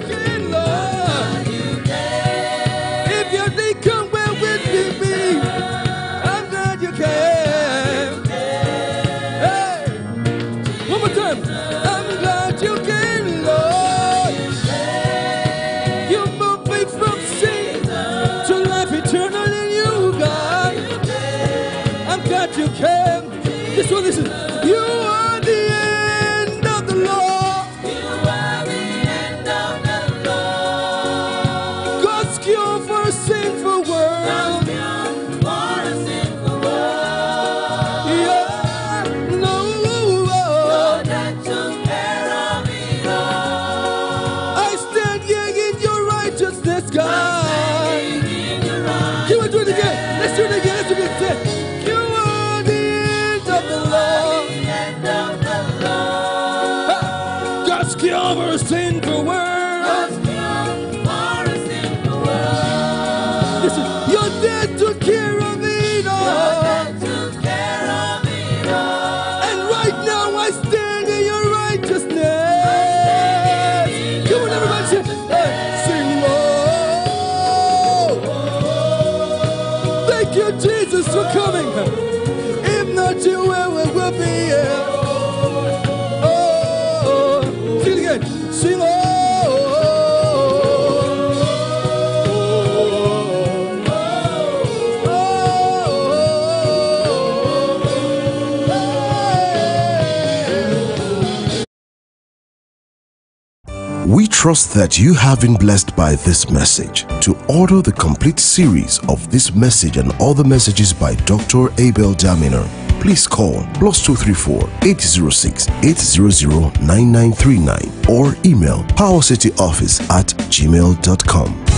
Speaker 3: trust that you have been blessed by this message. To order the complete series of this message and other messages by Dr. Abel Damina, please call plus 234 806 800 9939 or email powercityoffice at gmail.com.